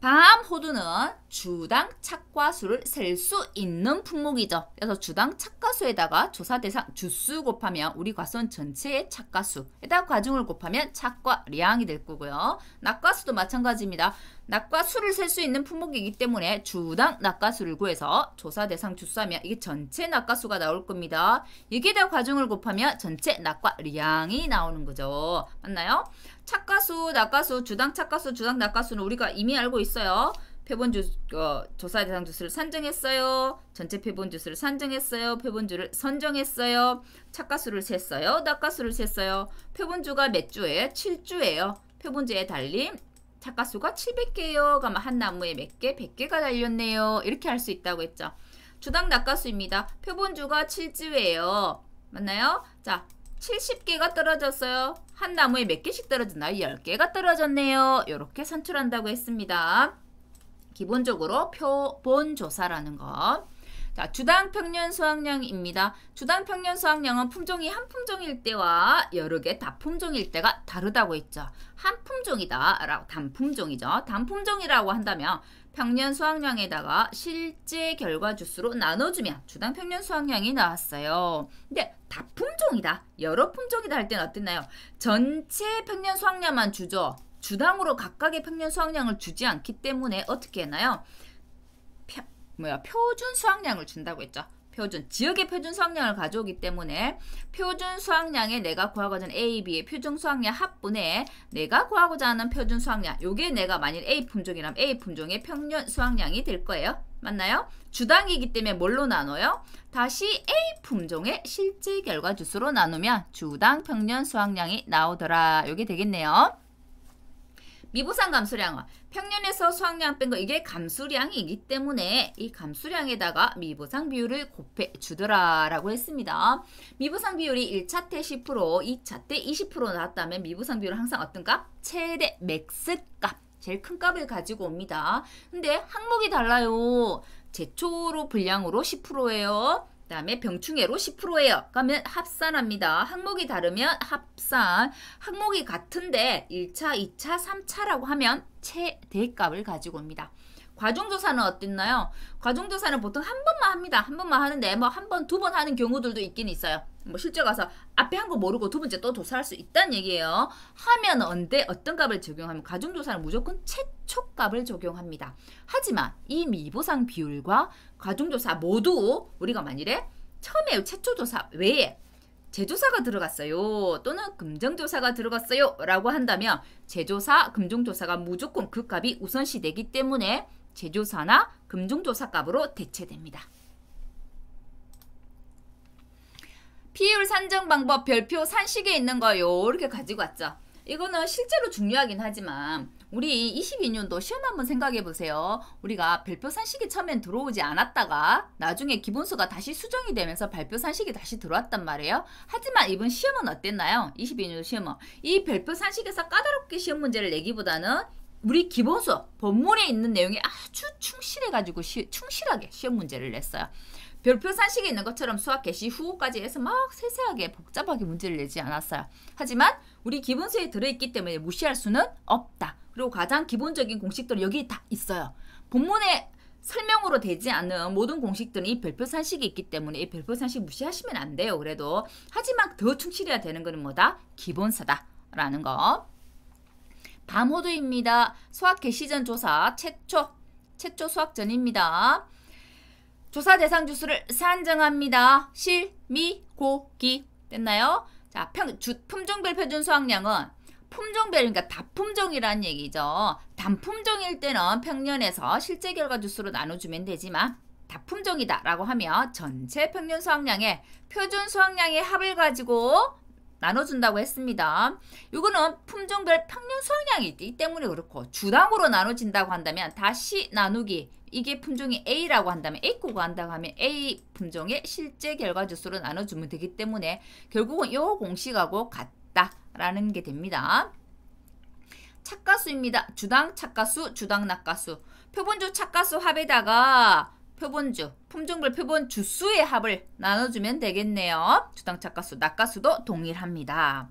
밤 호두는 주당 착과수를 셀 수 있는 품목이죠. 그래서 주당 착과수에다가 조사 대상 주수 곱하면 우리 과수원 전체의 착과수에다가 과중을 곱하면 착과량이 될 거고요. 낙과수도 마찬가지입니다. 낙과 수를 셀 수 있는 품목이기 때문에 주당 낙과수를 구해서 조사 대상 주수하면 이게 전체 낙과수가 나올 겁니다. 여기에다 과중을 곱하면 전체 낙과량이 나오는 거죠. 맞나요? 착가수, 낙가수, 주당 착가수, 주당 낙가수는 우리가 이미 알고 있어요. 표본주 어, 조사 대상 주수를 산정했어요. 전체 표본 주수를 산정했어요. 표본주를 선정했어요. 착가수를 셌어요. 낙가수를 셌어요. 표본주가 몇 주예요? 7주예요. 표본주에 달림 착가수가 700개요. 그러면 한 나무에 몇 개? 100개가 달렸네요. 이렇게 할 수 있다고 했죠. 주당 낙가수입니다. 표본주가 7주예요. 맞나요? 자, 70개가 떨어졌어요. 한 나무에 몇 개씩 떨어졌나요? 10개가 떨어졌네요. 이렇게 산출한다고 했습니다. 기본적으로 표본 조사라는 거. 자, 주당 평년 수확량입니다. 주당 평년 수확량은 품종이 한 품종일 때와 여러 개 다품종일 때가 다르다고 했죠. 한 품종이다. 단품종이죠. 단품종이라고 한다면 평년 수확량에다가 실제 결과 주수로 나눠주면 주당 평년 수확량이 나왔어요. 근데 다 품종이다. 여러 품종이다 할 때는 어땠나요? 전체 평년 수확량만 주죠. 주당으로 각각의 평년 수확량을 주지 않기 때문에 어떻게 했나요? 표, 뭐야 표준 수확량을 준다고 했죠. 표준 지역의 표준 수확량을 가져오기 때문에 표준 수확량에 내가 구하고자 하는 A, B의 표준 수확량 합분에 내가 구하고자 하는 표준 수확량 요게 내가 만일 A 품종이라면 A 품종의 평년 수확량이 될 거예요. 맞나요? 주당이기 때문에 뭘로 나눠요? 다시 A 품종의 실제 결과 주수로 나누면 주당 평년 수확량이 나오더라. 요게 되겠네요. 미부상 감수량은 평년에서 수확량 뺀 거 이게 감수량이기 때문에 이 감수량에다가 미부상 비율을 곱해 주더라라고 했습니다. 미부상 비율이 1차 때 10%, 2차 때 20% 나왔다면 미부상 비율은 항상 어떤 값? 최대 max 값. 제일 큰 값을 가지고 옵니다. 근데 항목이 달라요. 제초로 분량으로 10%예요. 다음에 병충해로 10%예요. 그러면 합산합니다. 항목이 다르면 합산. 항목이 같은데 1차, 2차, 3차라고 하면 최대값을 가지고 옵니다. 과정조사는 어땠나요? 과정조사는 보통 한 번만 합니다. 한 번만 하는데 뭐 한 번, 두 번 하는 경우들도 있긴 있어요. 뭐 실제 가서 앞에 한 거 모르고 두 번째 또 조사할 수 있다는 얘기예요. 하면 언제 어떤 값을 적용하면 과정조사는 무조건 최초 값을 적용합니다. 하지만 이 미보상 비율과 과정조사 모두 우리가 만일에 처음에 최초조사 외에 제조사가 들어갔어요. 또는 금정조사가 들어갔어요. 라고 한다면 제조사, 금정조사가 무조건 그 값이 우선시 되기 때문에 제조사나 금종조사 값으로 대체됩니다. 비율 산정 방법 별표 산식에 있는 거요. 이렇게 가지고 왔죠. 이거는 실제로 중요하긴 하지만 우리 22년도 시험 한번 생각해 보세요. 우리가 별표 산식이 처음엔 들어오지 않았다가 나중에 기본수가 다시 수정이 되면서 발표 산식이 다시 들어왔단 말이에요. 하지만 이번 시험은 어땠나요? 22년도 시험은 이 별표 산식에서 까다롭게 시험 문제를 내기보다는 우리 기본수 본문에 있는 내용이 아주 충실해 가지고 시, 충실하게 시험 문제를 냈어요. 별표 산식에 있는 것처럼 수학 개시 후까지 해서 막 세세하게 복잡하게 문제를 내지 않았어요. 하지만 우리 기본수에 들어있기 때문에 무시할 수는 없다. 그리고 가장 기본적인 공식들은 여기 다 있어요. 본문에 설명으로 되지 않는 모든 공식들은 이 별표 산식이 있기 때문에 이 별표 산식 무시하시면 안 돼요. 그래도 하지만 더 충실해야 되는 것은 뭐다? 기본서다라는 거. 밤호두입니다. 수학 개시전 조사 최초 최초 수학 전입니다. 조사 대상 주수를 산정합니다. 실, 미, 고, 기 됐나요? 자, 평, 주, 품종별 표준 수확량은 품종별 그러니까 다품종이라는 얘기죠. 단품종일 때는 평년에서 실제 결과 주수로 나눠주면 되지만 다품종이다 라고 하면 전체 평년 수확량의 표준 수확량의 합을 가지고 나눠준다고 했습니다. 이거는 품종별 평균 수확량이기 때문에 그렇고 주당으로 나눠진다고 한다면 다시 나누기 이게 품종이 A라고 한다면 A고 구한다고 하면 A 품종의 실제 결과 주수로 나눠주면 되기 때문에 결국은 이 공식하고 같다라는 게 됩니다. 착가수입니다. 주당 착가수, 주당 낙가수. 표본주 착가수 합에다가 표본주, 품종별 표본 주수의 합을 나눠주면 되겠네요. 주당 착가수, 낙가수도 동일합니다.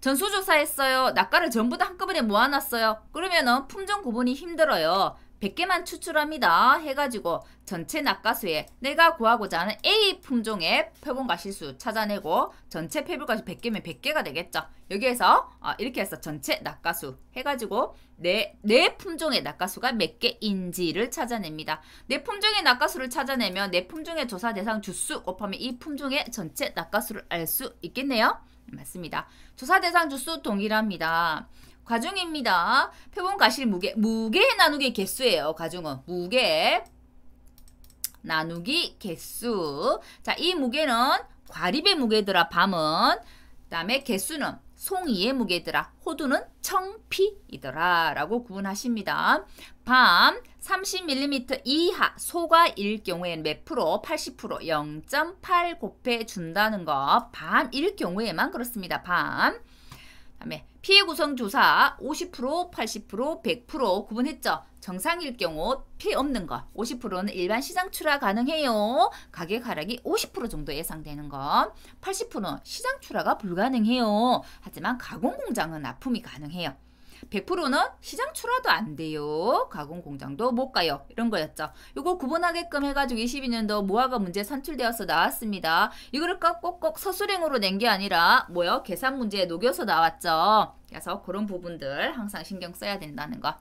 전수조사했어요. 낙가를 전부 다 한꺼번에 모아놨어요. 그러면은 품종 구분이 힘들어요. 100개만 추출합니다. 해가지고 전체 낙가수에 내가 구하고자 하는 A 품종의 표본과 실수 찾아내고 전체 표본까지 100개면 100개가 되겠죠. 여기에서 어, 이렇게 해서 전체 낙가수 해가지고 내, 내 품종의 낙가수가 몇 개인지를 찾아냅니다. 내 품종의 낙가수를 찾아내면 내 품종의 조사 대상 주수 곱하면 이 품종의 전체 낙가수를 알 수 있겠네요. 맞습니다. 조사 대상 주수 동일합니다. 과중입니다. 표본 가실 무게. 무게 나누기 개수예요. 과중은. 무게 나누기 개수. 자, 이 무게는 과립의 무게더라. 밤은. 그 다음에 개수는 송이의 무게더라. 호두는 청피이더라. 라고 구분하십니다. 밤 30mm 이하 소가일 경우에는 몇 프로? 80% 0.8 곱해 준다는 거. 밤일 경우에만 그렇습니다. 밤. 다음에 피해 구성 조사 50%, 80%, 100% 구분했죠. 정상일 경우 피해 없는 거 50%는 일반 시장 출하 가능해요. 가격 하락이 50% 정도 예상되는 거 80%는 시장 출하가 불가능해요. 하지만 가공 공장은 납품이 가능해요. 100%는 시장 출하도 안 돼요. 가공 공장도 못 가요. 이런 거였죠. 이거 구분하게끔 해가지고 22년도 모아가 문제 산출되어서 나왔습니다. 이거를 꼭꼭 서술행으로 낸 게 아니라 뭐요? 계산 문제에 녹여서 나왔죠. 그래서 그런 부분들 항상 신경 써야 된다는 거.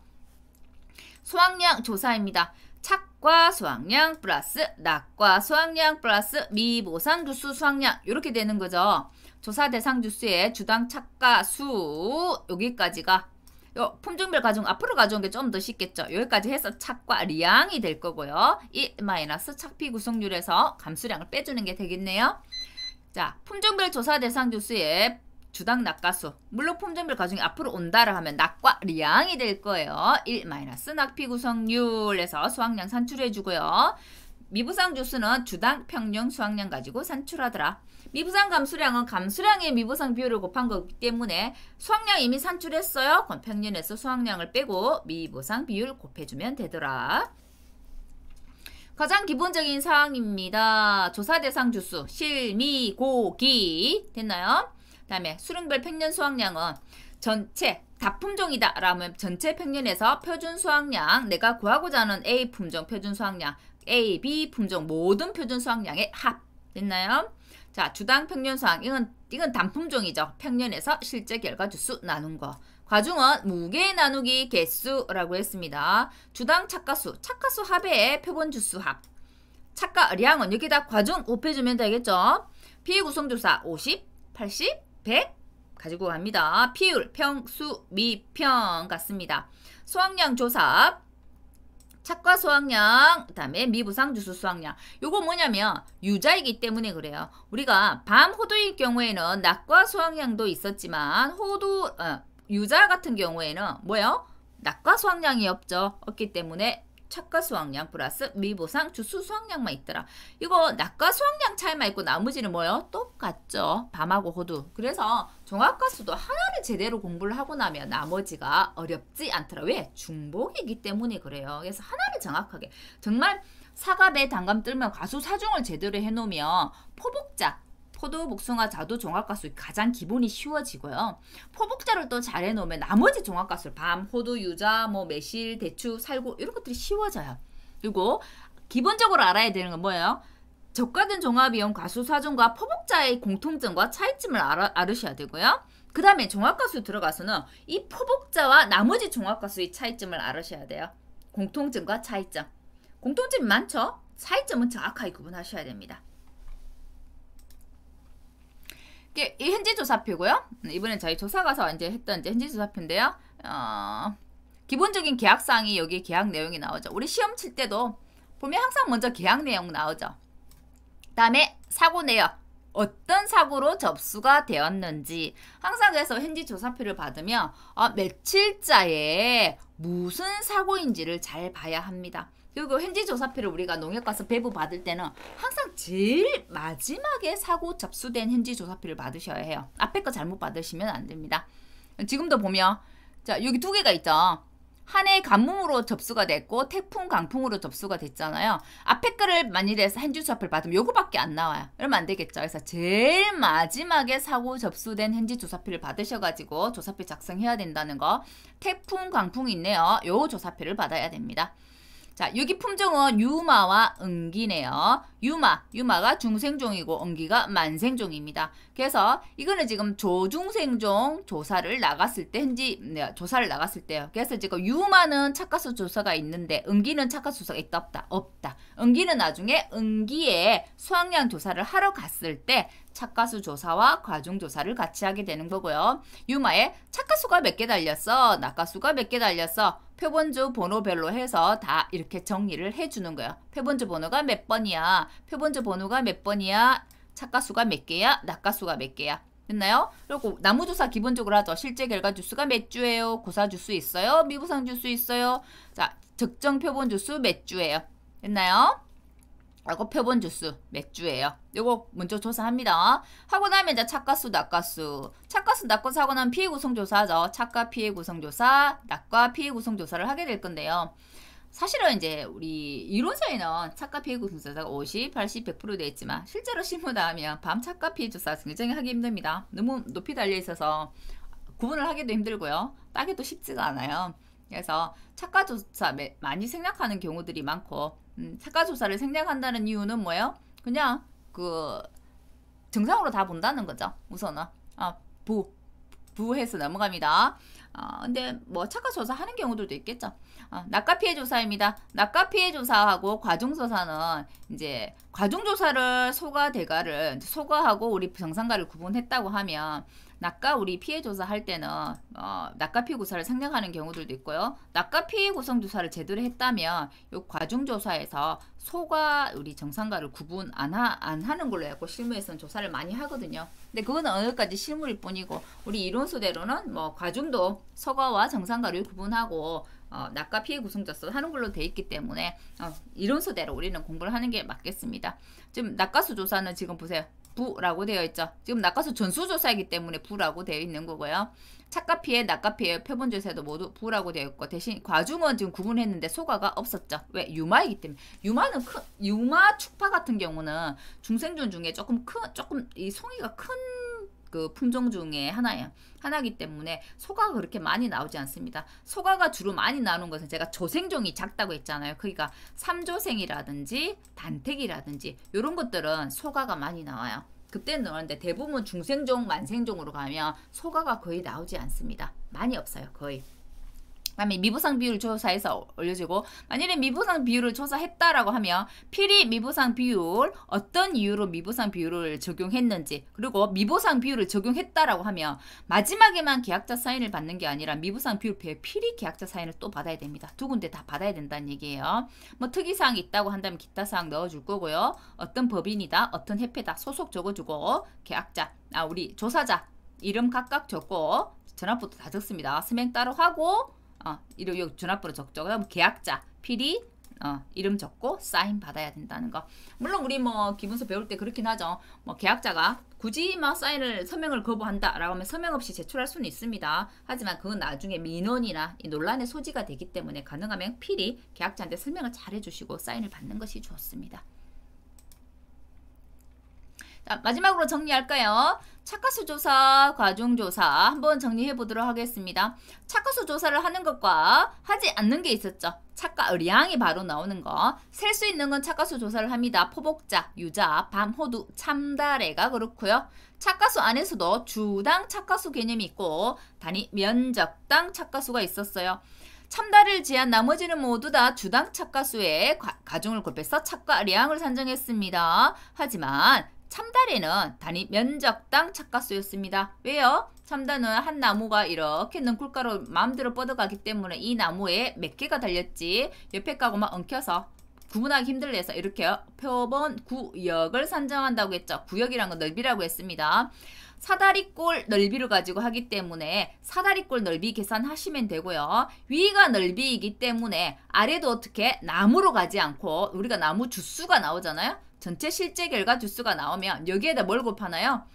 수확량 조사입니다. 착과 수확량 플러스 낙과 수확량 플러스 미보상 주수 수확량 이렇게 되는 거죠. 조사 대상 주수의 주당 착과 수 여기까지가 요 품종별 가중 앞으로 가져온 게 좀 더 쉽겠죠. 여기까지 해서 착과 량이 될 거고요. 1 마이너스 착피 구성률에서 감수량을 빼주는 게 되겠네요. 자, 품종별 조사 대상 주수의 주당 낙가수 물론 품종별 가중이 앞으로 온다라 하면 낙과 량이 될 거예요. 1 마이너스 낙피 구성률에서 수확량 산출해 주고요. 미부상 주수는 주당 평균 수확량 가지고 산출하더라. 미부상 감수량은 감수량의 미부상 비율을 곱한 거기 때문에 수확량 이미 산출했어요. 그럼 평균에서 수확량을 빼고 미부상 비율 곱해주면 되더라. 가장 기본적인 사항입니다. 조사 대상 주수 실, 미, 고, 기 됐나요? 다음에 수능별 평년 수확량은 전체 다 품종이다 라면 전체 평년에서 표준 수확량 내가 구하고자 하는 A 품종 표준 수확량 A, B 품종 모든 표준 수확량의 합 됐나요? 자, 주당 평년 수확 이건 이건 단품종이죠. 평년에서 실제 결과 주수 나눈 거. 과중은 무게 나누기 개수라고 했습니다. 주당 착가수, 착가수 합의 표본 주수 합. 착가 량은 여기다 과중 곱해주면 되겠죠. 피해 구성조사 50, 80, 100 가지고 갑니다. 피율, 평수, 미평 같습니다. 수확량 조사 착과 수확량, 그 다음에 미부상 주수 수확량. 요거 뭐냐면 유자이기 때문에 그래요. 우리가 밤 호두일 경우에는 낮과 수확량도 있었지만 호두 어, 유자 같은 경우에는 뭐요? 낮과 수확량이 없죠. 없기 때문에 착과 수확량 플러스 미보상 주수 수확량만 있더라. 이거 낮과 수확량 차이만 있고 나머지는 뭐요? 똑같죠. 밤하고 호두. 그래서 종합가수도 하나를 제대로 공부를 하고 나면 나머지가 어렵지 않더라. 왜? 중복이기 때문에 그래요. 그래서 하나를 정확하게 정말 사과배 단감 들면 가수 사중을 제대로 해놓으면 포복자 포도, 복숭아, 자두, 종합가수 가장 기본이 쉬워지고요. 포복자를 또 잘 해놓으면 나머지 종합가수 밤, 호두, 유자, 뭐 매실, 대추, 살구 이런 것들이 쉬워져요. 그리고 기본적으로 알아야 되는 건 뭐예요? 저가된 종합이용 가수 사종과 포복자의 공통점과 차이점을 알아, 알으셔야 되고요. 그 다음에 종합가수 들어가서는 이 포복자와 나머지 종합가수의 차이점을 알으셔야 돼요. 공통점과 차이점. 공통점이 많죠? 차이점은 정확하게 구분하셔야 됩니다. 이게 현지 조사표고요. 이번엔 저희 조사 가서 이제 했던 이제 현지 조사표인데요. 어, 기본적인 계약사항이 여기 계약 내용이 나오죠. 우리 시험 칠 때도 보면 항상 먼저 계약 내용 나오죠. 다음에 사고 내역. 어떤 사고로 접수가 되었는지 항상 그래서 현지 조사표를 받으면 어, 며칠자에 무슨 사고인지를 잘 봐야 합니다. 그리고 현지 조사표를 우리가 농협 가서 배부 받을 때는 항상 제일 마지막에 사고 접수된 현지 조사표를 받으셔야 해요. 앞에 거 잘못 받으시면 안 됩니다. 지금도 보면 자 여기 두 개가 있죠. 한 해 가뭄으로 접수가 됐고 태풍 강풍으로 접수가 됐잖아요. 앞에 거를 만일에 현지 조사표를 받으면 요거밖에 안 나와요. 그러면 안 되겠죠. 그래서 제일 마지막에 사고 접수된 현지 조사표를 받으셔가지고 조사표 작성해야 된다는 거. 태풍 강풍이 있네요. 요 조사표를 받아야 됩니다. 자, 여기 품종은 유마와 응기네요. 유마, 유마가 중생종이고 응기가 만생종입니다. 그래서 이거는 지금 조중생종 조사를 나갔을 때 현지 네, 조사를 나갔을 때요. 그래서 지금 유마는 착가수 조사가 있는데 응기는 착가수 조사가 있다 없다 없다. 응기는 나중에 응기에 수확량 조사를 하러 갔을 때 착가수 조사와 과중 조사를 같이 하게 되는 거고요. 유마에 착가수가 몇 개 달렸어, 낙가수가 몇 개 달렸어, 표본주 번호별로 해서 다 이렇게 정리를 해주는 거예요. 표본주 번호가 몇 번이야, 표본주 번호가 몇 번이야, 착가수가 몇 개야, 낙가수가 몇 개야. 됐나요? 그리고 나무조사 기본적으로 하죠. 실제 결과 주수가 몇 주예요? 고사 주수 있어요? 미부상 주수 있어요? 자, 적정 표본 주수 몇 주예요? 됐나요? 표본 주수 맥주예요. 요거 먼저 조사합니다. 하고 나면 이제 착가수, 낙가수. 착가수, 낙가수 하고 나면 피해 구성 조사죠. 착가 피해 구성 조사, 낙과 피해 구성 조사를 하게 될 건데요. 사실은 이제 우리 이론서에는 착가 피해 구성 조사가 50, 80, 100%돼 있지만 실제로 실무 나오면 밤 착가 피해 조사 굉장히 하기 힘듭니다. 너무 높이 달려 있어서 구분을 하기도 힘들고요. 따기도 쉽지가 않아요. 그래서 착가 조사 많이 생략하는 경우들이 많고 음, 착가 조사를 생략한다는 이유는 뭐예요? 그냥 그 정상으로 다 본다는 거죠. 우선은 아, 부 부해서 넘어갑니다. 아, 근데 뭐 착가 조사 하는 경우들도 있겠죠. 아, 낙가 피해 조사입니다. 낙가 피해 조사하고 과중 조사는 이제 과중 조사를 소가 대가를 소가하고 우리 정상가를 구분했다고 하면 낙가 우리 피해 조사할 때는 어, 낙가 피해 구사를 생략하는 경우들도 있고요. 낙가 피해 구성 조사를 제대로 했다면 요 과중 조사에서 소가 우리 정상가를 구분 안, 하, 안 하는 걸로 해고 실무에서는 조사를 많이 하거든요. 근데 그거는 어느까지 실무일 뿐이고 우리 이론소대로는 뭐 과중도 소가와 정상가를 구분하고 어, 낙가 피해 구성자서 하는 걸로 돼 있기 때문에 어, 이론서대로 우리는 공부를 하는 게 맞겠습니다. 지금 낙가수 조사는 지금 보세요. 부라고 되어 있죠. 지금 낙가수 전수조사이기 때문에 부라고 되어 있는 거고요. 착가피해, 낙가피해, 표본조사도 모두 부라고 되어 있고 대신 과중은 지금 구분했는데 소가가 없었죠. 왜? 유마이기 때문에. 유마는 큰 유마 축파 같은 경우는 중생종 중에 조금 큰 조금 이 송이가 큰 그 품종 중에 하나예요. 하나기 때문에 소가가 그렇게 많이 나오지 않습니다. 소가가 주로 많이 나오는 것은 제가 조생종이 작다고 했잖아요. 그러니까 삼조생이라든지 단택이라든지 이런 것들은 소가가 많이 나와요. 그때는 나오는데 대부분 중생종, 만생종으로 가면 소가가 거의 나오지 않습니다. 많이 없어요. 거의. 다음에 미부상 비율 조사해서 올려주고 만일에 미부상 비율을 조사했다라고 하면 필히 미부상 비율 어떤 이유로 미부상 비율을 적용했는지 그리고 미부상 비율을 적용했다라고 하면 마지막에만 계약자 사인을 받는 게 아니라 미부상 비율 배에 필히 계약자 사인을 또 받아야 됩니다. 두 군데 다 받아야 된다는 얘기예요. 뭐 특이사항이 있다고 한다면 기타 사항 넣어줄 거고요. 어떤 법인이다 어떤 협회다 소속 적어주고 계약자 아 우리 조사자 이름 각각 적고 전화부터 다 적습니다. 스맹 따로 하고 어, 이름 요 전화번호 적죠. 그다음 계약자 필히 어, 이름 적고 사인 받아야 된다는 거. 물론 우리 뭐 기본서 배울 때 그렇긴 하죠. 뭐 계약자가 굳이 막 사인을 서명을 거부한다라고 하면 서명 없이 제출할 수는 있습니다. 하지만 그건 나중에 민원이나 논란의 소지가 되기 때문에 가능하면 필히 계약자한테 설명을 잘 해주시고 사인을 받는 것이 좋습니다. 자, 마지막으로 정리할까요? 착가수 조사, 과중 조사 한번 정리해 보도록 하겠습니다. 착가수 조사를 하는 것과 하지 않는 게 있었죠. 착가 의량이 바로 나오는 거. 셀 수 있는 건 착가수 조사를 합니다. 포복자, 유자, 밤, 호두, 참다래가 그렇고요. 착가수 안에서도 주당 착가수 개념이 있고 단위 면적당 착가수가 있었어요. 참다를 제한 나머지는 모두 다 주당 착가수의 가중을 곱해서 착가량을 산정했습니다. 하지만 참다리는 단위 면적당 착가수였습니다. 왜요? 참다는 한 나무가 이렇게 능쿨가로 마음대로 뻗어가기 때문에 이 나무에 몇 개가 달렸지 옆에 가고만 엉켜서 구분하기 힘들래서 이렇게 표본 구역을 산정한다고 했죠. 구역이란 건 넓이라고 했습니다. 사다리꼴 넓이를 가지고 하기 때문에 사다리꼴 넓이 계산하시면 되고요. 위가 넓이이기 때문에 아래도 어떻게 나무로 가지 않고 우리가 나무 주수가 나오잖아요. 전체 실제 결과 주수가 나오면 여기에다 뭘 곱하나요?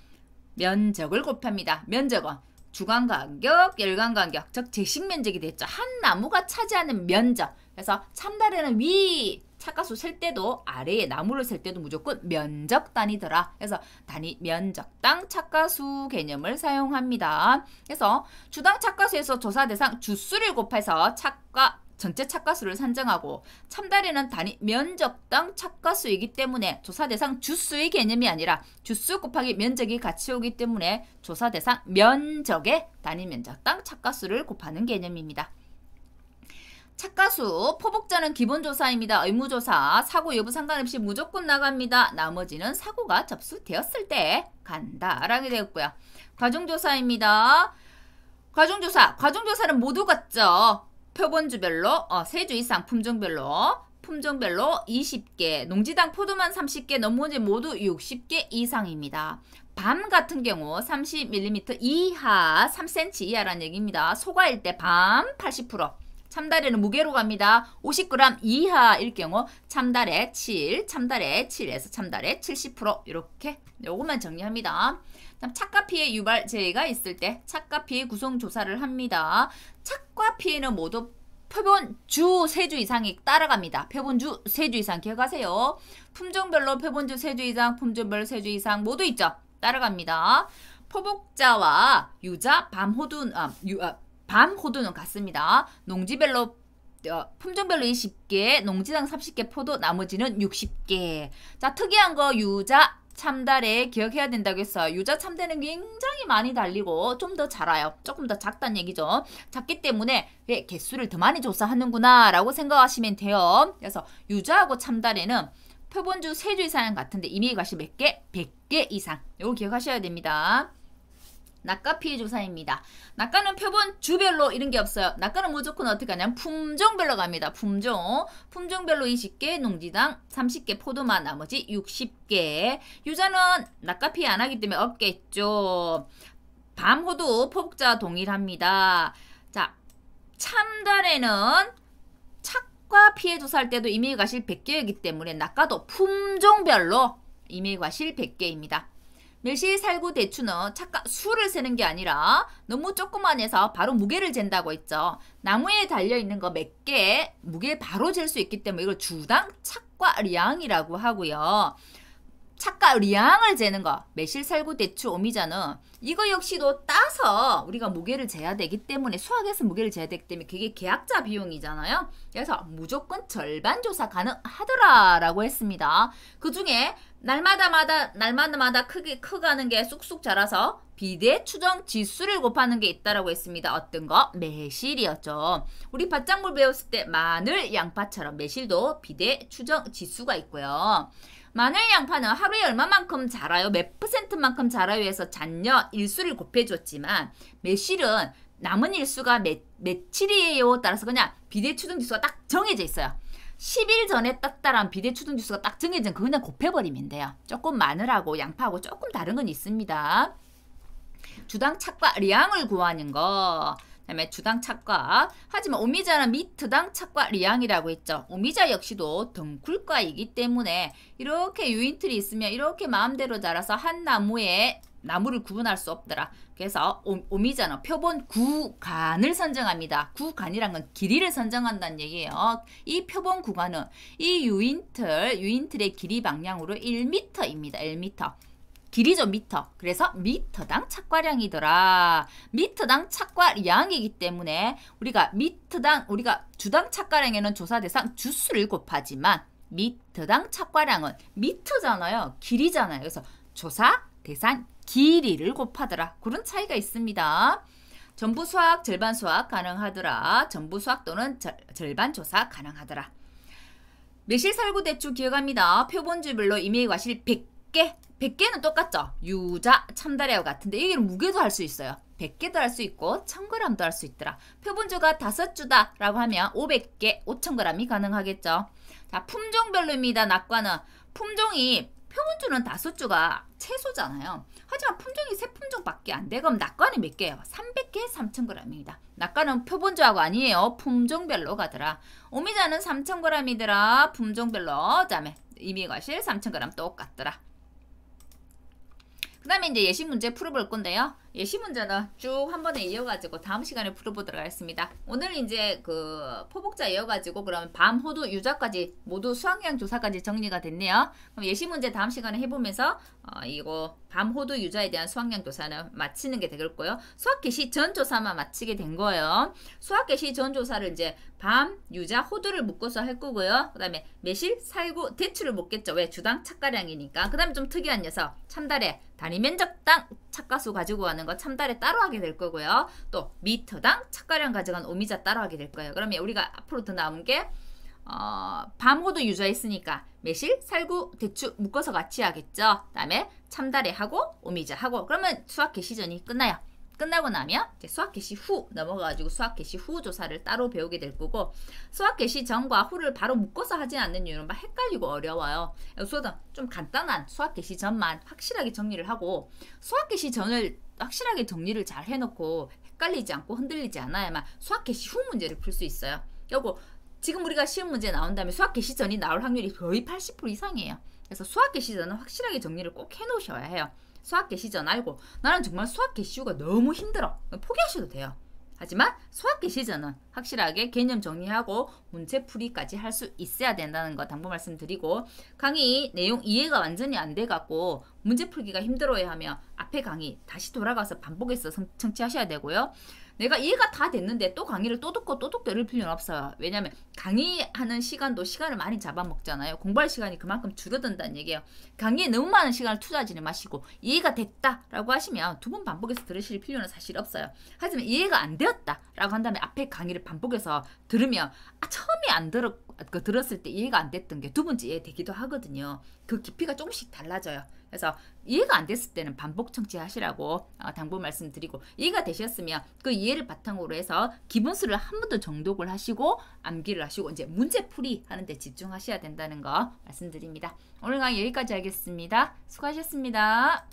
면적을 곱합니다. 면적은 주간 간격, 열간 간격, 즉 제식 면적이 됐죠. 한 나무가 차지하는 면적. 그래서 참다리는 위 착가수 셀 때도 아래에 나무를 셀 때도 무조건 면적 단위더라. 그래서 단위 면적당 착가수 개념을 사용합니다. 그래서 주당 착가수에서 조사 대상 주수를 곱해서 착가 전체 착가수를 산정하고 참다리는 단위 면적당 착가수이기 때문에 조사 대상 주수의 개념이 아니라 주수 곱하기 면적이 같이 오기 때문에 조사 대상 면적의 단위 면적당 착가수를 곱하는 개념입니다. 착가수, 포복자는 기본조사입니다. 의무조사, 사고 여부 상관없이 무조건 나갑니다. 나머지는 사고가 접수되었을 때 간다. 라게 되었고요. 과정조사입니다. 과정조사, 과정조사는 모두 같죠. 표본주별로 어, 세주 이상 품종별로 품종별로 20개, 농지당 포도만 30개, 넘문지 모두 60개 이상입니다. 밤 같은 경우 30mm 이하, 3cm 이하라는 얘기입니다. 소가일 때 밤 80%, 참다래는 무게로 갑니다. 50g 이하일 경우 참다래 7, 참다래 7에서 참다래 70% 이렇게 요것만 정리합니다. 다음 착과 피해 유발 제의가 있을 때 착과 피해 구성 조사를 합니다. 착과 피해는 모두 표본 주 세 주 이상이 따라갑니다. 표본 주 세 주 이상 기억하세요. 품종별로 표본 주 세 주 이상, 품종별 세 주 이상 모두 있죠. 따라갑니다. 포복자와 유자, 밤호두, 아, 유, 아, 밤 호두는 같습니다. 농지별로 어, 품종별로 20개, 농지당 30개 포도, 나머지는 60개. 자, 특이한 거 유자, 참달에 기억해야 된다고 했어요. 유자 참대는 굉장히 많이 달리고 좀 더 자라요. 조금 더 작다는 얘기죠. 작기 때문에 왜 개수를 더 많이 조사 하는구나 라고 생각하시면 돼요. 그래서 유자하고 참달에는 표본주 3주 이상 같은데 이미 가시 몇 개? 100개 이상. 이거 기억하셔야 됩니다. 낙가 피해 조사입니다. 낙가는 표본 주별로 이런 게 없어요. 낙가는 무조건 어떻게 하냐면 품종별로 갑니다. 품종. 품종별로 20개, 농지당 30개, 포도만 나머지 60개. 유자는 낙가 피해 안 하기 때문에 없겠죠. 밤호도 포복자 동일합니다. 자, 참달에는 착과 피해 조사할 때도 이밀과실 100개이기 때문에 낙가도 품종별로 이밀과실 100개입니다. 매실 살구 대추는 착각 수를 세는 게 아니라 너무 조그만 해서 바로 무게를 잰다고 했죠. 나무에 달려있는 거 몇 개 무게 바로 잴 수 있기 때문에 이걸 주당 착과량이라고 하고요. 착과량을 재는 거 매실 살구 대추 오미자는 이거 역시도 따서 우리가 무게를 재야 되기 때문에 수학에서 무게를 재야 되기 때문에 그게 계약자 비용이잖아요. 그래서 무조건 절반 조사 가능하더라라고 했습니다. 그 중에 날마다마다 날마다마다 크게 크가는 게 쑥쑥 자라서 비대 추정 지수를 곱하는 게 있다라고 했습니다. 어떤 거? 매실이었죠. 우리 밭작물 배웠을 때 마늘, 양파처럼 매실도 비대 추정 지수가 있고요. 마늘 양파는 하루에 얼마만큼 자라요? 몇 퍼센트만큼 자라요? 해서 잔여 일수를 곱해줬지만 매실은 남은 일수가 몇, 며칠이에요? 따라서 그냥 비대 추정 지수가 딱 정해져 있어요. 10일 전에 땄다란 비대추등 주스가 딱 정해진 거 그냥 곱해버리면 돼요. 조금 마늘하고 양파하고 조금 다른 건 있습니다. 주당 착과 리앙을 구하는 거. 그다음에 주당 착과 하지만 오미자는 미트당 착과 리앙이라고 했죠. 오미자 역시도 덩굴과이기 때문에 이렇게 유인틀이 있으면 이렇게 마음대로 자라서 한 나무에 나무를 구분할 수 없더라. 그래서 오, 미자는 표본 구간을 선정합니다. 구간이란 건 길이를 선정한다는 얘기예요. 이 표본 구간은 이 유인틀, 유인틀의 길이 방향으로 1m입니다. 1m. 길이죠 미터. 그래서 미터당 착과량이더라. 미터당 착과량이기 때문에 우리가 미터당 우리가 주당 착과량에는 조사 대상 주수를 곱하지만 미터당 착과량은 미터잖아요. 길이잖아요. 그래서 조사 대상 길이를 곱하더라. 그런 차이가 있습니다. 전부 수학, 절반 수학 가능하더라. 전부 수학 또는 절, 절반 조사 가능하더라. 매실살구 대추 기억합니다. 표본주별로 이메일 과실 100 개. 100개는 똑같죠? 유자, 참다리와 같은데 이게 무게도 할 수 있어요. 100개도 할 수 있고 1000g도 할 수 있더라. 표본주가 5주다 라고 하면 500개, 5000g이 가능하겠죠. 자, 품종별로입니다. 낙과는 품종이 표본주는 다섯 주가 최소잖아요. 하지만 품종이 세 품종밖에 안 돼. 그럼 낙과는 몇 개예요? 300개 3,000g입니다. 낙과는 표본주하고 아니에요. 품종별로 가더라. 오미자는 3,000g이더라. 품종별로. 그다음에 이미과실 3,000g 똑같더라. 그 다음에 이제 예시 문제 풀어볼 건데요. 예시 문제는 쭉 한 번에 이어가지고 다음 시간에 풀어보도록 하겠습니다. 오늘 이제 그 포복자 이어가지고 그러면 밤, 호두, 유자까지 모두 수학량 조사까지 정리가 됐네요. 그럼 예시 문제 다음 시간에 해보면서 어, 이거 밤, 호두, 유자에 대한 수학량 조사는 마치는 게 되겠고요. 수학 개시 전 조사만 마치게 된 거예요. 수학 개시 전 조사를 이제 밤, 유자, 호두를 묶어서 할 거고요. 그 다음에 매실, 살구, 대추를 묶겠죠. 왜? 주당 착가량이니까. 그 다음에 좀 특이한 녀석 참달에 단위 면적당 착가수 가지고 가는 거 참달에 따로 하게 될 거고요. 또 미터당 착가량 가져간 오미자 따로 하게 될 거예요. 그러면 우리가 앞으로 더 남은 게 어, 밤호도 유자했으니까 매실, 살구, 대추 묶어서 같이 하겠죠. 그다음에 참달에 하고 오미자 하고 그러면 수학 개시전이 끝나요. 끝나고 나면 수학 개시 후 넘어가가지고 수학 개시 후 조사를 따로 배우게 될 거고 수학 개시 전과 후를 바로 묶어서 하지 않는 이유는 막 헷갈리고 어려워요. 수학은 좀 간단한 수학 개시 전만 확실하게 정리를 하고 수학 개시 전을 확실하게 정리를 잘 해놓고 헷갈리지 않고 흔들리지 않아야만 수학 개시 후 문제를 풀 수 있어요. 요거 지금 우리가 시험 문제 나온 다음에 수학 개시 전이 나올 확률이 거의 80% 이상이에요. 그래서 수학 개시 전은 확실하게 정리를 꼭 해놓으셔야 해요. 수학 개시 전 알고 나는 정말 수학 개시 후가 너무 힘들어. 포기하셔도 돼요. 하지만 수학기 시전은 확실하게 개념 정리하고 문제 풀이까지 할 수 있어야 된다는 거 당부 말씀드리고 강의 내용 이해가 완전히 안 돼갖고 문제 풀기가 힘들어야 하면 앞에 강의 다시 돌아가서 반복해서 청취하셔야 되고요. 내가 이해가 다 됐는데 또 강의를 또 듣고 또 듣고 이럴 필요는 없어요. 왜냐하면 강의하는 시간도 시간을 많이 잡아먹잖아요. 공부할 시간이 그만큼 줄어든다는 얘기예요. 강의에 너무 많은 시간을 투자하지는 마시고 이해가 됐다라고 하시면 두 번 반복해서 들으실 필요는 사실 없어요. 하지만 이해가 안 되었다라고 한 다음에 앞에 강의를 반복해서 들으면 아, 처음에 안 들었 그 들었을 때 이해가 안 됐던 게 두 번째 이해되기도 하거든요. 그 깊이가 조금씩 달라져요. 그래서 이해가 안 됐을 때는 반복 청취하시라고 어, 당부 말씀드리고 이해가 되셨으면 그 이해를 바탕으로 해서 기본수를 한 번 더 정독을 하시고 암기를 하시고 이제 문제 풀이 하는데 집중하셔야 된다는 거 말씀드립니다. 오늘 강의 여기까지 하겠습니다. 수고하셨습니다.